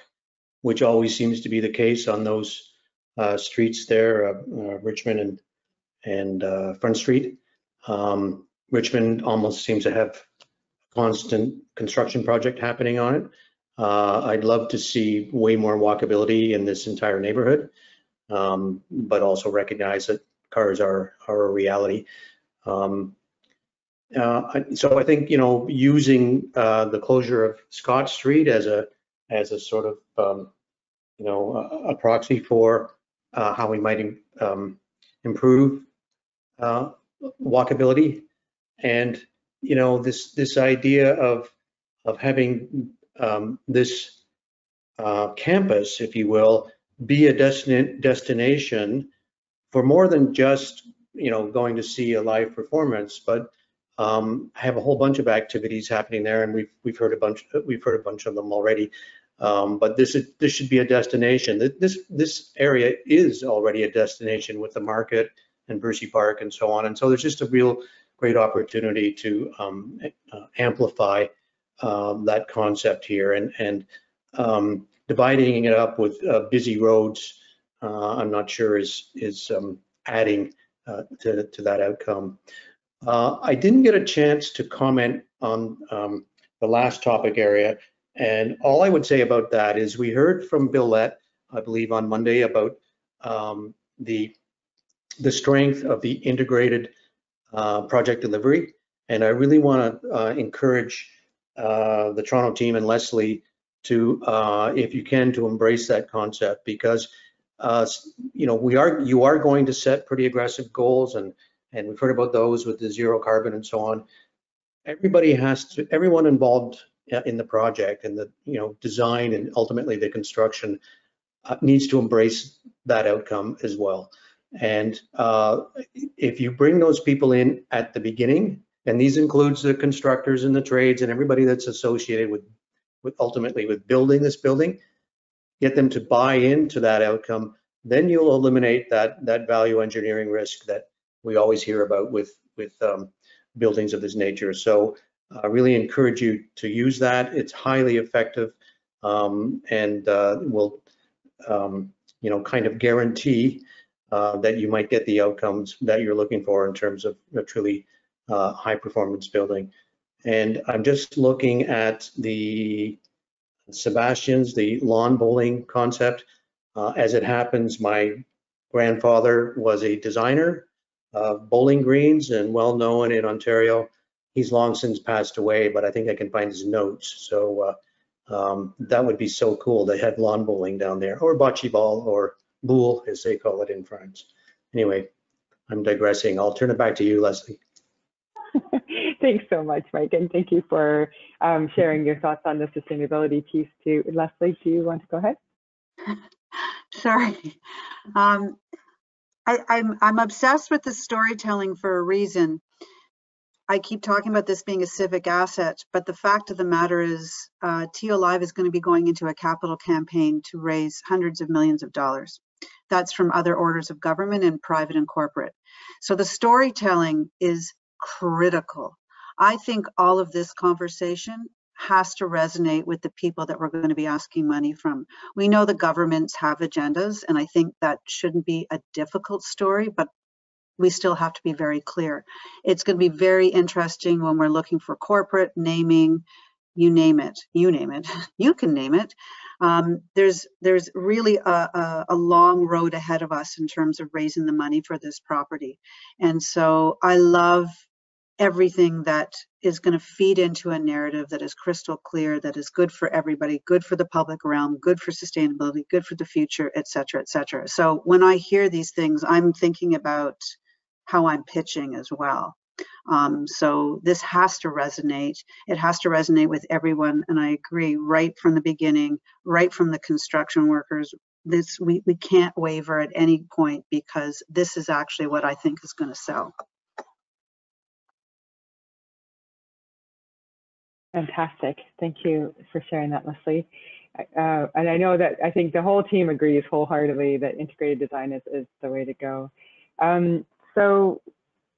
which always seems to be the case on those uh, streets there, uh, uh, Richmond and and uh, Front Street. Um, Richmond almost seems to have constant construction project happening on it. Uh, I'd love to see way more walkability in this entire neighborhood, um, but also recognize that cars are, are a reality. Um, uh, so I think, you know, using uh, the closure of Scott Street as a, as a sort of, um, you know, a, a proxy for uh, how we might um, improve uh, walkability and you know this this idea of of having um, this uh, campus, if you will, be a destin destination for more than just you know going to see a live performance, but um, have a whole bunch of activities happening there, and we've we've heard a bunch we've heard a bunch of them already. Um, but this is this should be a destination. This this area is already a destination with the market and Berczy Park and so on. And so there's just a real great opportunity to um, uh, amplify um, that concept here and, and um, dividing it up with uh, busy roads, uh, I'm not sure is, is um, adding uh, to, to that outcome. Uh, I didn't get a chance to comment on um, the last topic area. And all I would say about that is we heard from Bill Lett, I believe on Monday about um, the the strength of the integrated uh, project delivery. And I really want to uh, encourage uh, the Toronto team and Leslie to, uh, if you can, to embrace that concept because, uh, you know, we are, you are going to set pretty aggressive goals and, and we've heard about those with the zero carbon and so on. Everybody has to, everyone involved uh, in the project and the, you know, design and ultimately the construction needs to embrace that outcome as well. And uh, if you bring those people in at the beginning, and these includes the constructors and the trades and everybody that's associated with, with ultimately with building this building, get them to buy into that outcome, then you'll eliminate that that value engineering risk that we always hear about with with um, buildings of this nature. So I really encourage you to use that. It's highly effective um, and uh, will um, you know kind of guarantee uh, that you might get the outcomes that you're looking for in terms of a truly uh, high performance building. And I'm just looking at the Sebastian's, the lawn bowling concept. Uh, as it happens, my grandfather was a designer of bowling greens and well known in Ontario. He's long since passed away, but I think I can find his notes. So uh, um, that would be so cool. They had lawn bowling down there, or bocce ball, or boule, as they call it in France. Anyway, I'm digressing. I'll turn it back to you, Leslie. Thanks so much, Mike, and thank you for um, sharing your thoughts on the sustainability piece too. Leslie, do you want to go ahead? Sorry. Um, I, I'm, I'm obsessed with the storytelling for a reason. I keep talking about this being a civic asset, but the fact of the matter is uh, TO Live is going to be going into a capital campaign to raise hundreds of millions of dollars. That's from other orders of government and private and corporate. So the storytelling is critical. I think all of this conversation has to resonate with the people that we're going to be asking money from. We know the governments have agendas, and I think that shouldn't be a difficult story, but we still have to be very clear. It's going to be very interesting when we're looking for corporate naming, you name it, you name it, you can name it. Um, there's there's really a, a, a, long road ahead of us in terms of raising the money for this property. And so I love everything that is going to feed into a narrative that is crystal clear, that is good for everybody, good for the public realm, good for sustainability, good for the future, et cetera, et cetera. So when I hear these things, I'm thinking about how I'm pitching as well. Um, so this has to resonate. It has to resonate with everyone. And I agree right from the beginning, right from the construction workers, this we, we can't waver at any point because this is actually what I think is going to sell. Fantastic. Thank you for sharing that, Leslie. Uh, and I know that I think the whole team agrees wholeheartedly that integrated design is, is the way to go. Um, so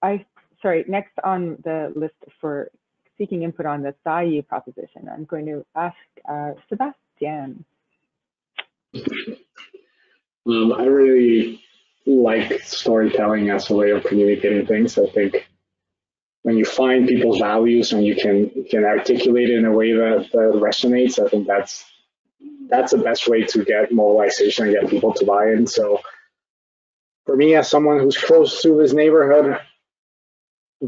I, sorry, next on the list for seeking input on the value proposition, I'm going to ask uh, Sebastian. Um, I really like storytelling as a way of communicating things. I think when you find people's values and you can can articulate it in a way that, that resonates, I think that's that's the best way to get mobilization and get people to buy in. So for me, as someone who's close to this neighborhood,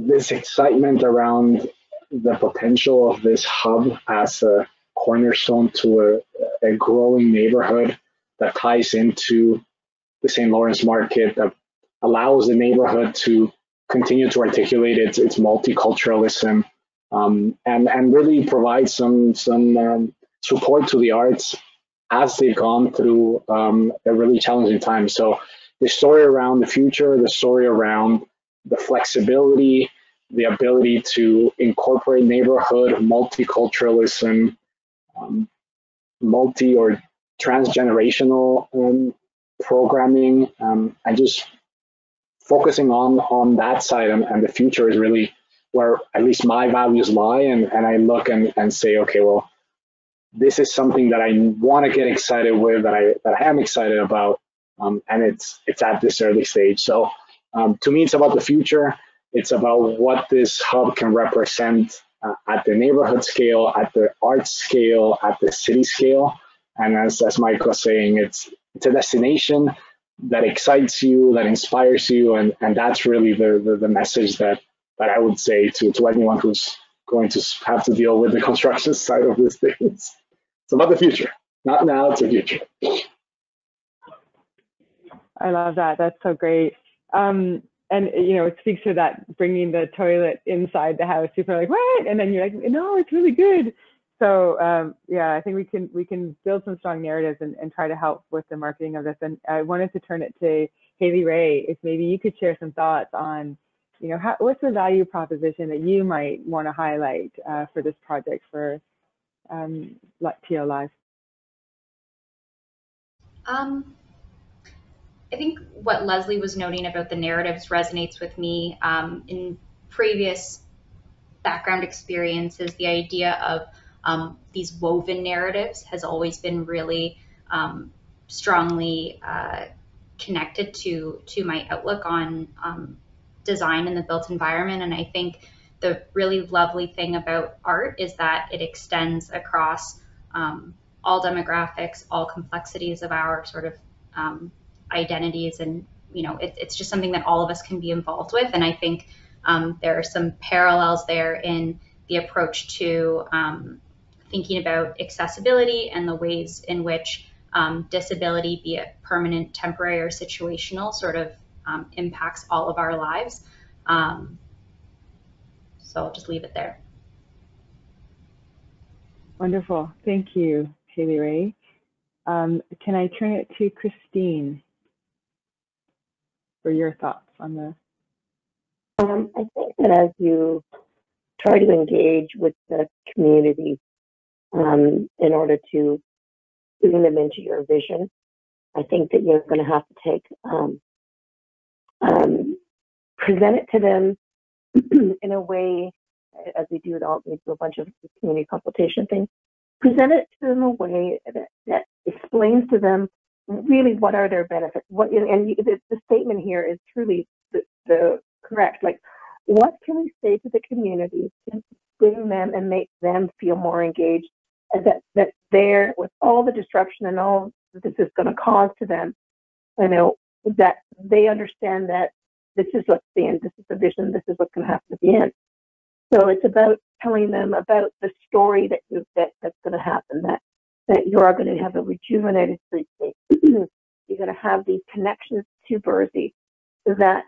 this excitement around the potential of this hub as a cornerstone to a, a growing neighborhood that ties into the St. Lawrence market that allows the neighborhood to continue to articulate its, its multiculturalism um, and, and really provide some, some um, support to the arts as they've gone through um, a really challenging time. So the story around the future, the story around the flexibility, the ability to incorporate neighborhood, multiculturalism, um, multi or transgenerational um, programming, um, and just focusing on on that side and, and, the future is really where at least my values lie. And, and I look and, and say, okay, well, this is something that I want to get excited with, that I that I am excited about, um, and it's it's at this early stage. So um, to me, it's about the future. It's about what this hub can represent uh, at the neighborhood scale, at the art scale, at the city scale. And as, as Mike was saying, it's it's a destination that excites you, that inspires you, and, and that's really the, the, the message that, that I would say to, to anyone who's going to have to deal with the construction side of these things. It's about the future, not now, it's the future. I love that. That's so great. Um, and you know, it speaks to that bringing the toilet inside the house. People are like, what? And then you're like, no, it's really good. So um, yeah, I think we can we can build some strong narratives and, and try to help with the marketing of this. And I wanted to turn it to Haley Ray, if maybe you could share some thoughts on you know, how, what's the value proposition that you might want to highlight uh, for this project for um, TO Live? Um, I think what Leslie was noting about the narratives resonates with me. Um, in previous background experiences, the idea of um, these woven narratives has always been really um, strongly uh, connected to to my outlook on um, design in the built environment. And I think the really lovely thing about art is that it extends across um, all demographics, all complexities of our sort of um, identities. And, you know, it, it's just something that all of us can be involved with. And I think um, there are some parallels there in the approach to um, thinking about accessibility and the ways in which um, disability, be it permanent, temporary, or situational, sort of um, impacts all of our lives. Um, so I'll just leave it there. Wonderful. Thank you, Haley Ray. Um, can I turn it to Christine for your thoughts on this. Um, I think that as you try to engage with the community um, in order to bring them into your vision, I think that you're going to have to take um, um, present it to them in a way, as we do it all, we do a bunch of community consultation things, present it to them in a way that, that explains to them really what are their benefits. What and you, the, the, statement here is truly the, the correct. Like, what can we say to the community to bring them and make them feel more engaged, and that that they're with all the disruption and all this is going to cause to them, you know, that they understand that this is what's the end, this is the vision, this is what's going to happen at the end. So it's about telling them about the story that you that that's going to happen. That that you are going to have a rejuvenated streetscape. You're going to have these connections to Berczy, that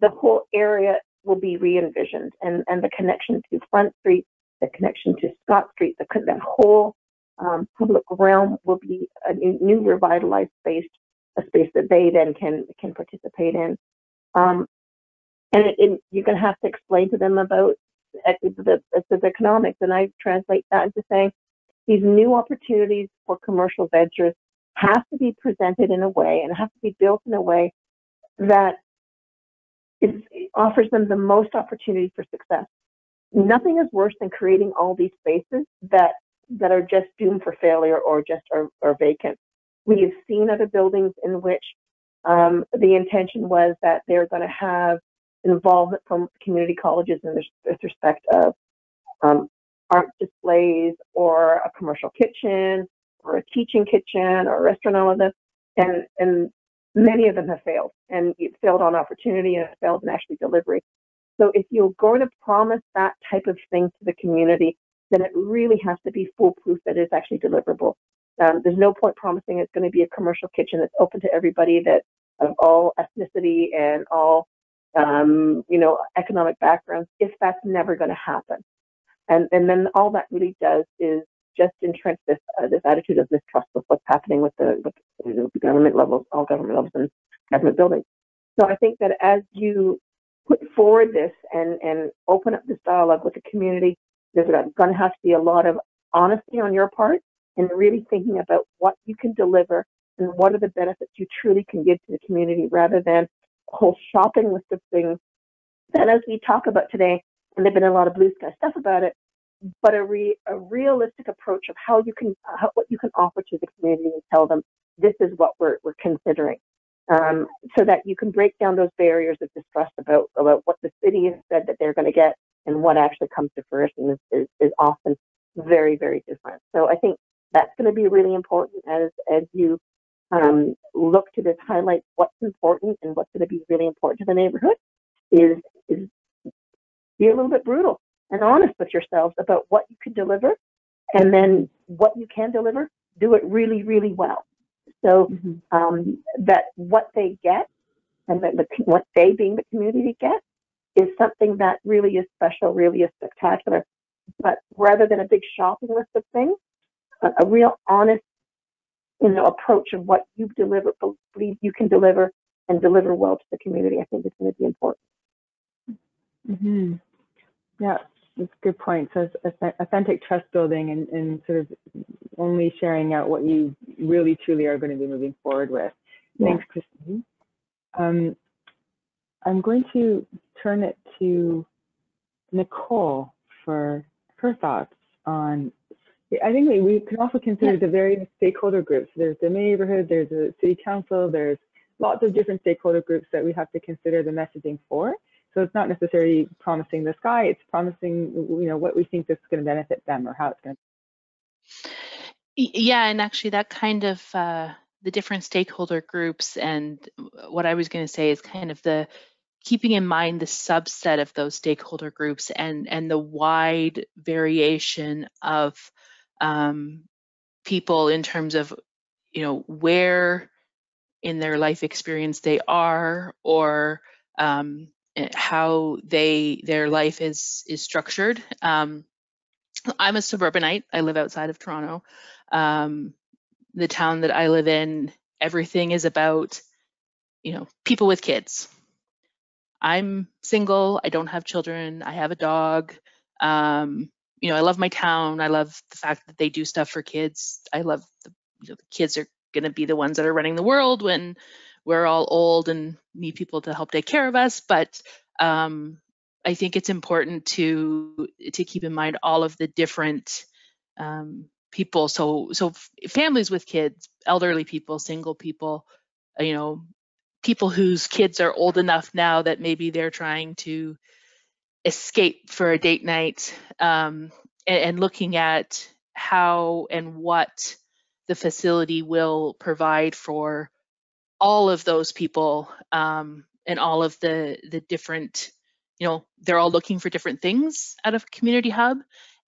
the whole area will be re-envisioned, and and the connection to Front Street, the connection to Scott Street, the that whole um, public realm will be a new, revitalized space a space that they then can can participate in. Um, and it, it, you're going to have to explain to them about the, the economics, and I translate that into saying these new opportunities for commercial ventures have to be presented in a way and have to be built in a way that offers them the most opportunity for success. Nothing is worse than creating all these spaces that that are just doomed for failure or just are, are vacant. We have seen other buildings in which um, the intention was that they're going to have involvement from community colleges in this, with respect of um, art displays or a commercial kitchen or a teaching kitchen or a restaurant, all of this. And, and many of them have failed and it failed on opportunity and it failed in actually delivery. So if you're going to promise that type of thing to the community, then it really has to be foolproof that it's actually deliverable. Um, there's no point promising it's going to be a commercial kitchen that's open to everybody that of all ethnicity and all um, you know economic backgrounds if that's never going to happen. And and then all that really does is just entrench this uh, this attitude of mistrust with what's happening with the with the government levels, all government levels and government buildings. So I think that as you put forward this and and open up this dialogue with the community, there's going to have to be a lot of honesty on your part and really thinking about what you can deliver and what are the benefits you truly can give to the community rather than a whole shopping list of things that as we talk about today, and there've been a lot of blue sky stuff about it, but a, re, a realistic approach of how you can, how, what you can offer to the community and tell them this is what we're, we're considering. Um, so that you can break down those barriers of distrust about, about what the city has said that they're going to get and what actually comes to fruition is, is, is often very, very different. So I think that's going to be really important as, as you um, look to this highlight what's important and what's going to be really important to the neighborhood is, is be a little bit brutal and honest with yourselves about what you can deliver and then what you can deliver, do it really, really well. So mm-hmm. um, that what they get and that the, what they being the community get is something that really is special, really is spectacular. But rather than a big shopping list of things, a, a real honest, you know, approach of what you deliver, believe you can deliver and deliver well to the community, I think is going to be important. Mm-hmm. Yeah, that's a good point. So authentic trust building and, and sort of only sharing out what you really truly are going to be moving forward with. Yeah. Thanks, Christine. Um, I'm going to turn it to Nicole for her thoughts on. I think we, we can also consider yeah. the various stakeholder groups. There's the neighborhood, there's the city council, there's lots of different stakeholder groups that we have to consider the messaging for. So it's not necessarily promising the sky, it's promising, you know, what we think is going to benefit them or how it's going to. Yeah, and actually that kind of uh, the different stakeholder groups and what I was going to say is kind of the keeping in mind the subset of those stakeholder groups and and the wide variation of um, people in terms of you know where in their life experience they are or um, how they their life is is structured. Um, I'm a suburbanite. I live outside of Toronto. Um, the town that I live in, everything is about you know people with kids I'm single, I don't have children, I have a dog. Um, you know, I love my town. I love the fact that they do stuff for kids. I love the, you know, the kids are going to be the ones that are running the world when we're all old and need people to help take care of us. But um, I think it's important to to keep in mind all of the different um, people. So so families with kids, elderly people, single people, you know, people whose kids are old enough now that maybe they're trying to escape for a date night um, and, and, looking at how and what the facility will provide for all of those people um, and all of the the different you know they're all looking for different things out of community hub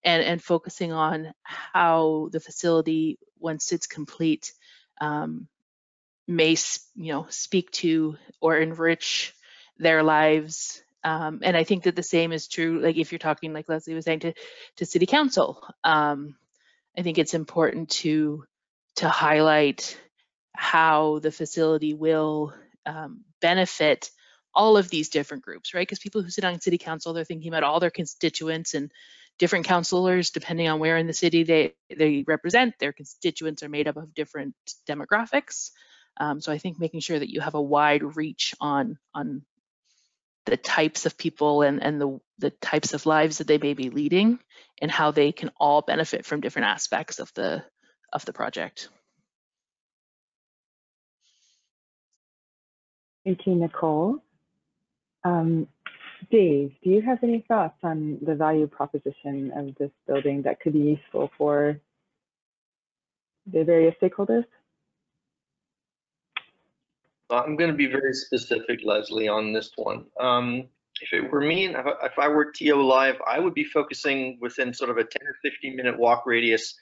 and and focusing on how the facility once it's complete um, may you know speak to or enrich their lives um, and i think that the same is true like if you're talking like leslie was saying to to city council um, i think it's important to to highlight how the facility will um, benefit all of these different groups, right? Because people who sit on city council, they're thinking about all their constituents and different councilors, depending on where in the city they, they represent, their constituents are made up of different demographics. Um, so I think making sure that you have a wide reach on, on the types of people and, and the, the types of lives that they may be leading and how they can all benefit from different aspects of the, of the project. Thank you, Nicole. Um, Dave, do you have any thoughts on the value proposition of this building that could be useful for the various stakeholders? I'm going to be very specific, Leslie, on this one. Um, if it were me, and if I- were TO Live, I would be focusing within sort of a 10 or 15 minute walk radius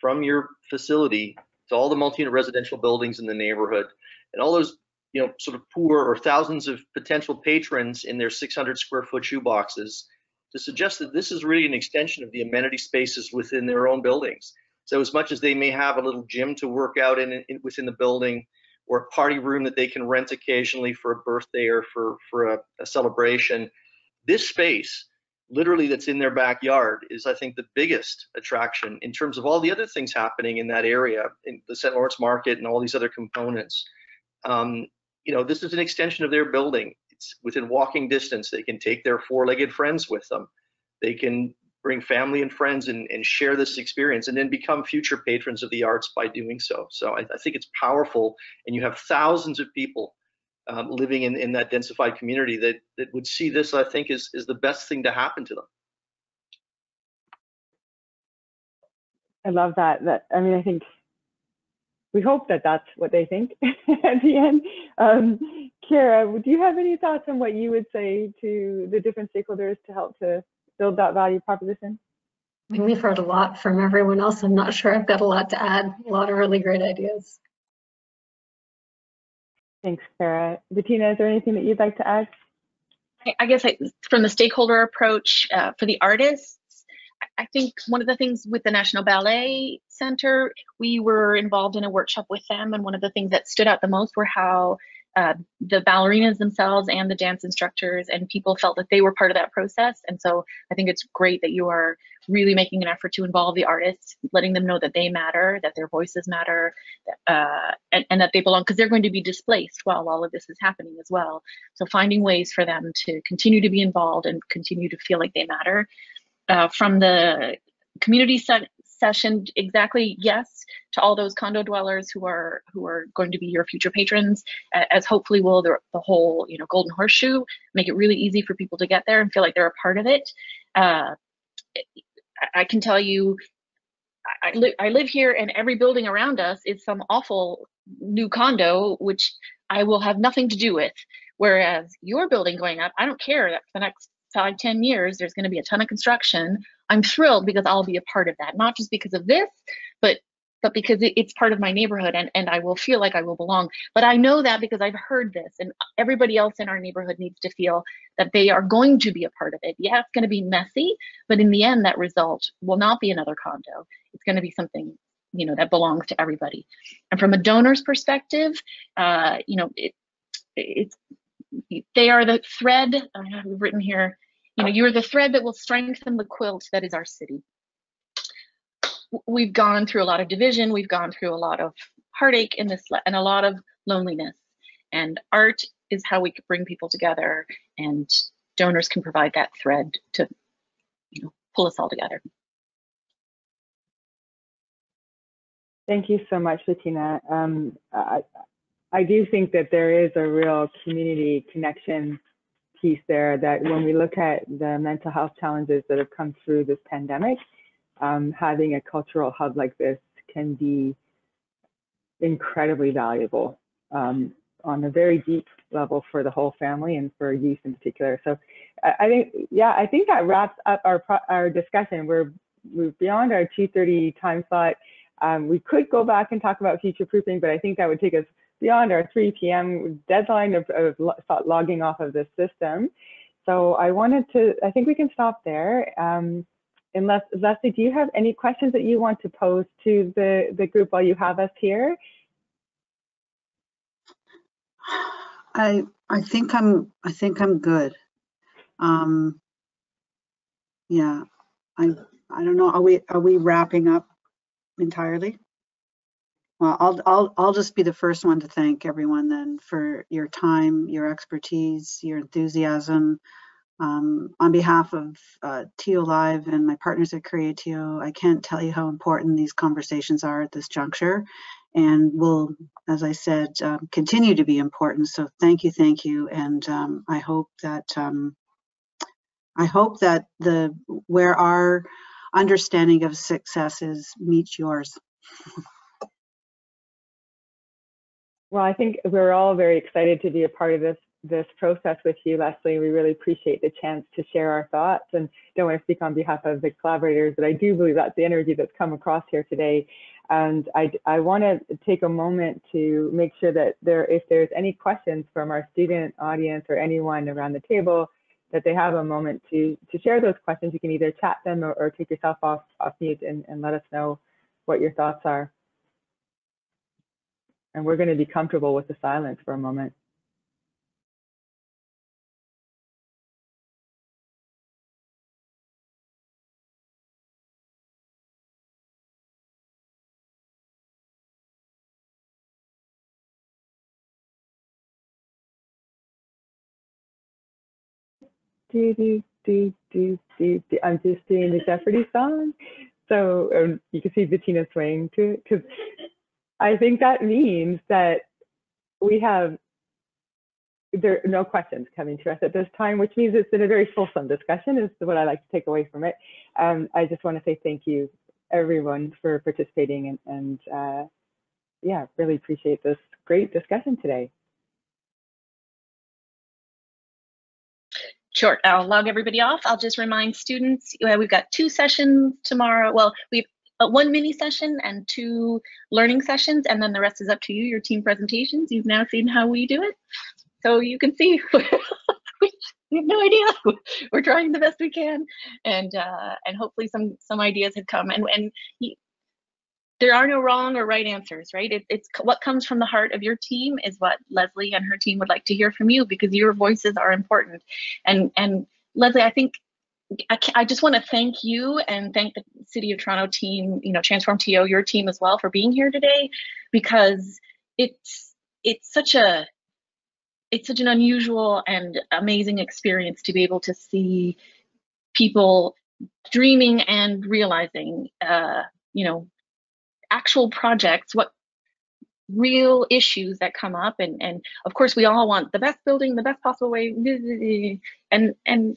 from your facility to all the multi-unit residential buildings in the neighborhood and all those, you know, sort of poor or thousands of potential patrons in their 600 square foot shoe boxes to suggest that this is really an extension of the amenity spaces within their own buildings. So as much as they may have a little gym to work out in, in within the building, or a party room that they can rent occasionally for a birthday or for, for a, a celebration. This space, literally that's in their backyard, is I think the biggest attraction in terms of all the other things happening in that area, in the St. Lawrence Market and all these other components. Um, you know, this is an extension of their building. It's within walking distance. They can take their four-legged friends with them. They can bring family and friends and, and share this experience and then become future patrons of the arts by doing so. So I, I think it's powerful and you have thousands of people um, living in, in that densified community that, that would see this, I think, is, is the best thing to happen to them. I love that. That I mean, I think we hope that that's what they think at the end. Um, Kara, do you have any thoughts on what you would say to the different stakeholders to help to build that value proposition? I mean, we've heard a lot from everyone else. I'm not sure I've got a lot to add. A lot of really great ideas. Thanks, Kara. Bettina, is there anything that you'd like to add? I guess I, from the stakeholder approach uh, for the artists, I think one of the things with the National Ballet Center, we were involved in a workshop with them, and one of the things that stood out the most were how uh, the ballerinas themselves and the dance instructors and people felt that they were part of that process. And so I think it's great that you are really making an effort to involve the artists, letting them know that they matter, that their voices matter, uh, and, and that they belong, because they're going to be displaced while all of this is happening as well. So finding ways for them to continue to be involved and continue to feel like they matter. Uh, from the community se session, exactly yes to all those condo dwellers who are who are going to be your future patrons, as hopefully will the, the whole you know golden horseshoe make it really easy for people to get there and feel like they're a part of it. Uh, I can tell you, I, li I live here and every building around us is some awful new condo, which I will have nothing to do with. Whereas your building going up, I don't care that for the next five, 10 years, there's going to be a ton of construction. I'm thrilled because I'll be a part of that, not just because of this, but but because it, it's part of my neighborhood and, and I will feel like I will belong. But I know that because I've heard this and everybody else in our neighborhood needs to feel that they are going to be a part of it. Yeah, it's going to be messy, but in the end, that result will not be another condo. It's going to be something you know that belongs to everybody. And from a donor's perspective, uh, you know, it, it's they are the thread. I have written here. You know, you are the thread that will strengthen the quilt that is our city we've gone through a lot of division, we've gone through a lot of heartache in this and a lot of loneliness. And art is how we can bring people together and donors can provide that thread to you know pull us all together. Thank you so much, Bettina. Um, I, I do think that there is a real community connection piece there that when we look at the mental health challenges that have come through this pandemic, um, having a cultural hub like this can be incredibly valuable um, on a very deep level for the whole family and for youth in particular. So I, I think, yeah, I think that wraps up our our discussion. We're we're beyond our 2:30 time slot. Um, we could go back and talk about future proofing, but I think that would take us beyond our 3 p.m. deadline of, of logging off of this system. So I wanted to, I think we can stop there. Um, unless Leslie, do you have any questions that you want to pose to the, the group while you have us here? I, I think I'm, I think I'm good. Um, yeah, I, I don't know, are we, are we wrapping up entirely? Well, I'll, I'll, I'll just be the first one to thank everyone then for your time, your expertise, your enthusiasm. Um, on behalf of uh, TO Live and my partners at CreateTO, I can't tell you how important these conversations are at this juncture and will, as I said, um, continue to be important. So thank you, thank you. And um, I hope that, um, I hope that the, where our understanding of success is meets yours. Well, I think we're all very excited to be a part of this this process with you, Leslie. We really appreciate the chance to share our thoughts and don't want to speak on behalf of the collaborators, but I do believe that's the energy that's come across here today. And I, I want to take a moment to make sure that there, if there's any questions from our student audience or anyone around the table, that they have a moment to, to share those questions. You can either chat them or, or take yourself off, off mute and, and let us know what your thoughts are. And we're going to be comfortable with the silence for a moment. do do do do do do. I'm just doing the Jeopardy song, so um, you can see Bettina swaying to it because I think that means that we have there no questions coming to us at this time, which means it's been a very fulsome discussion. Is what I like to take away from it. Um, I just want to say thank you, everyone, for participating and, and uh, yeah, really appreciate this great discussion today. Sure, I'll log everybody off. I'll just remind students, uh, we've got two sessions tomorrow. Well, we've uh, one mini session and two learning sessions, and then the rest is up to you, your team presentations. You've now seen how we do it. So you can see we have no idea. We're trying the best we can, and uh, and hopefully some some ideas have come. And and he, there are no wrong or right answers, right? It, it's what comes from the heart of your team is what Leslie and her team would like to hear from you because your voices are important. And and Leslie, I think I, just want to thank you and thank the City of Toronto team, you know, Transform TO, your team as well for being here today, because it's it's such a it's such an unusual and amazing experience to be able to see people dreaming and realizing, uh, you know, actual projects, what real issues that come up and and of course we all want the best building the best possible way and and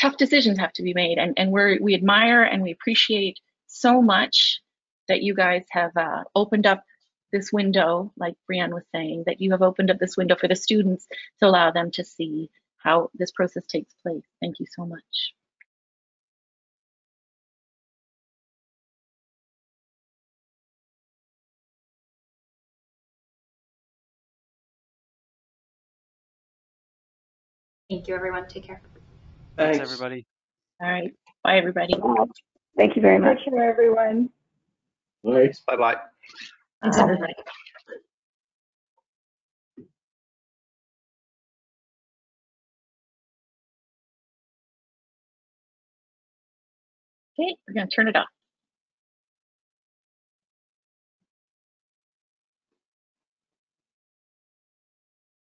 tough decisions have to be made and and we're we admire and we appreciate so much that you guys have uh, opened up this window like Brianne was saying that you have opened up this window for the students to allow them to see how this process takes place thank you so much Thank you, everyone. Take care. Thanks, Thanks everybody. All right. Bye, everybody. Thank you very much. Take care, everyone. Thanks. Bye-bye. Thanks, everybody. Okay, we're going to turn it off.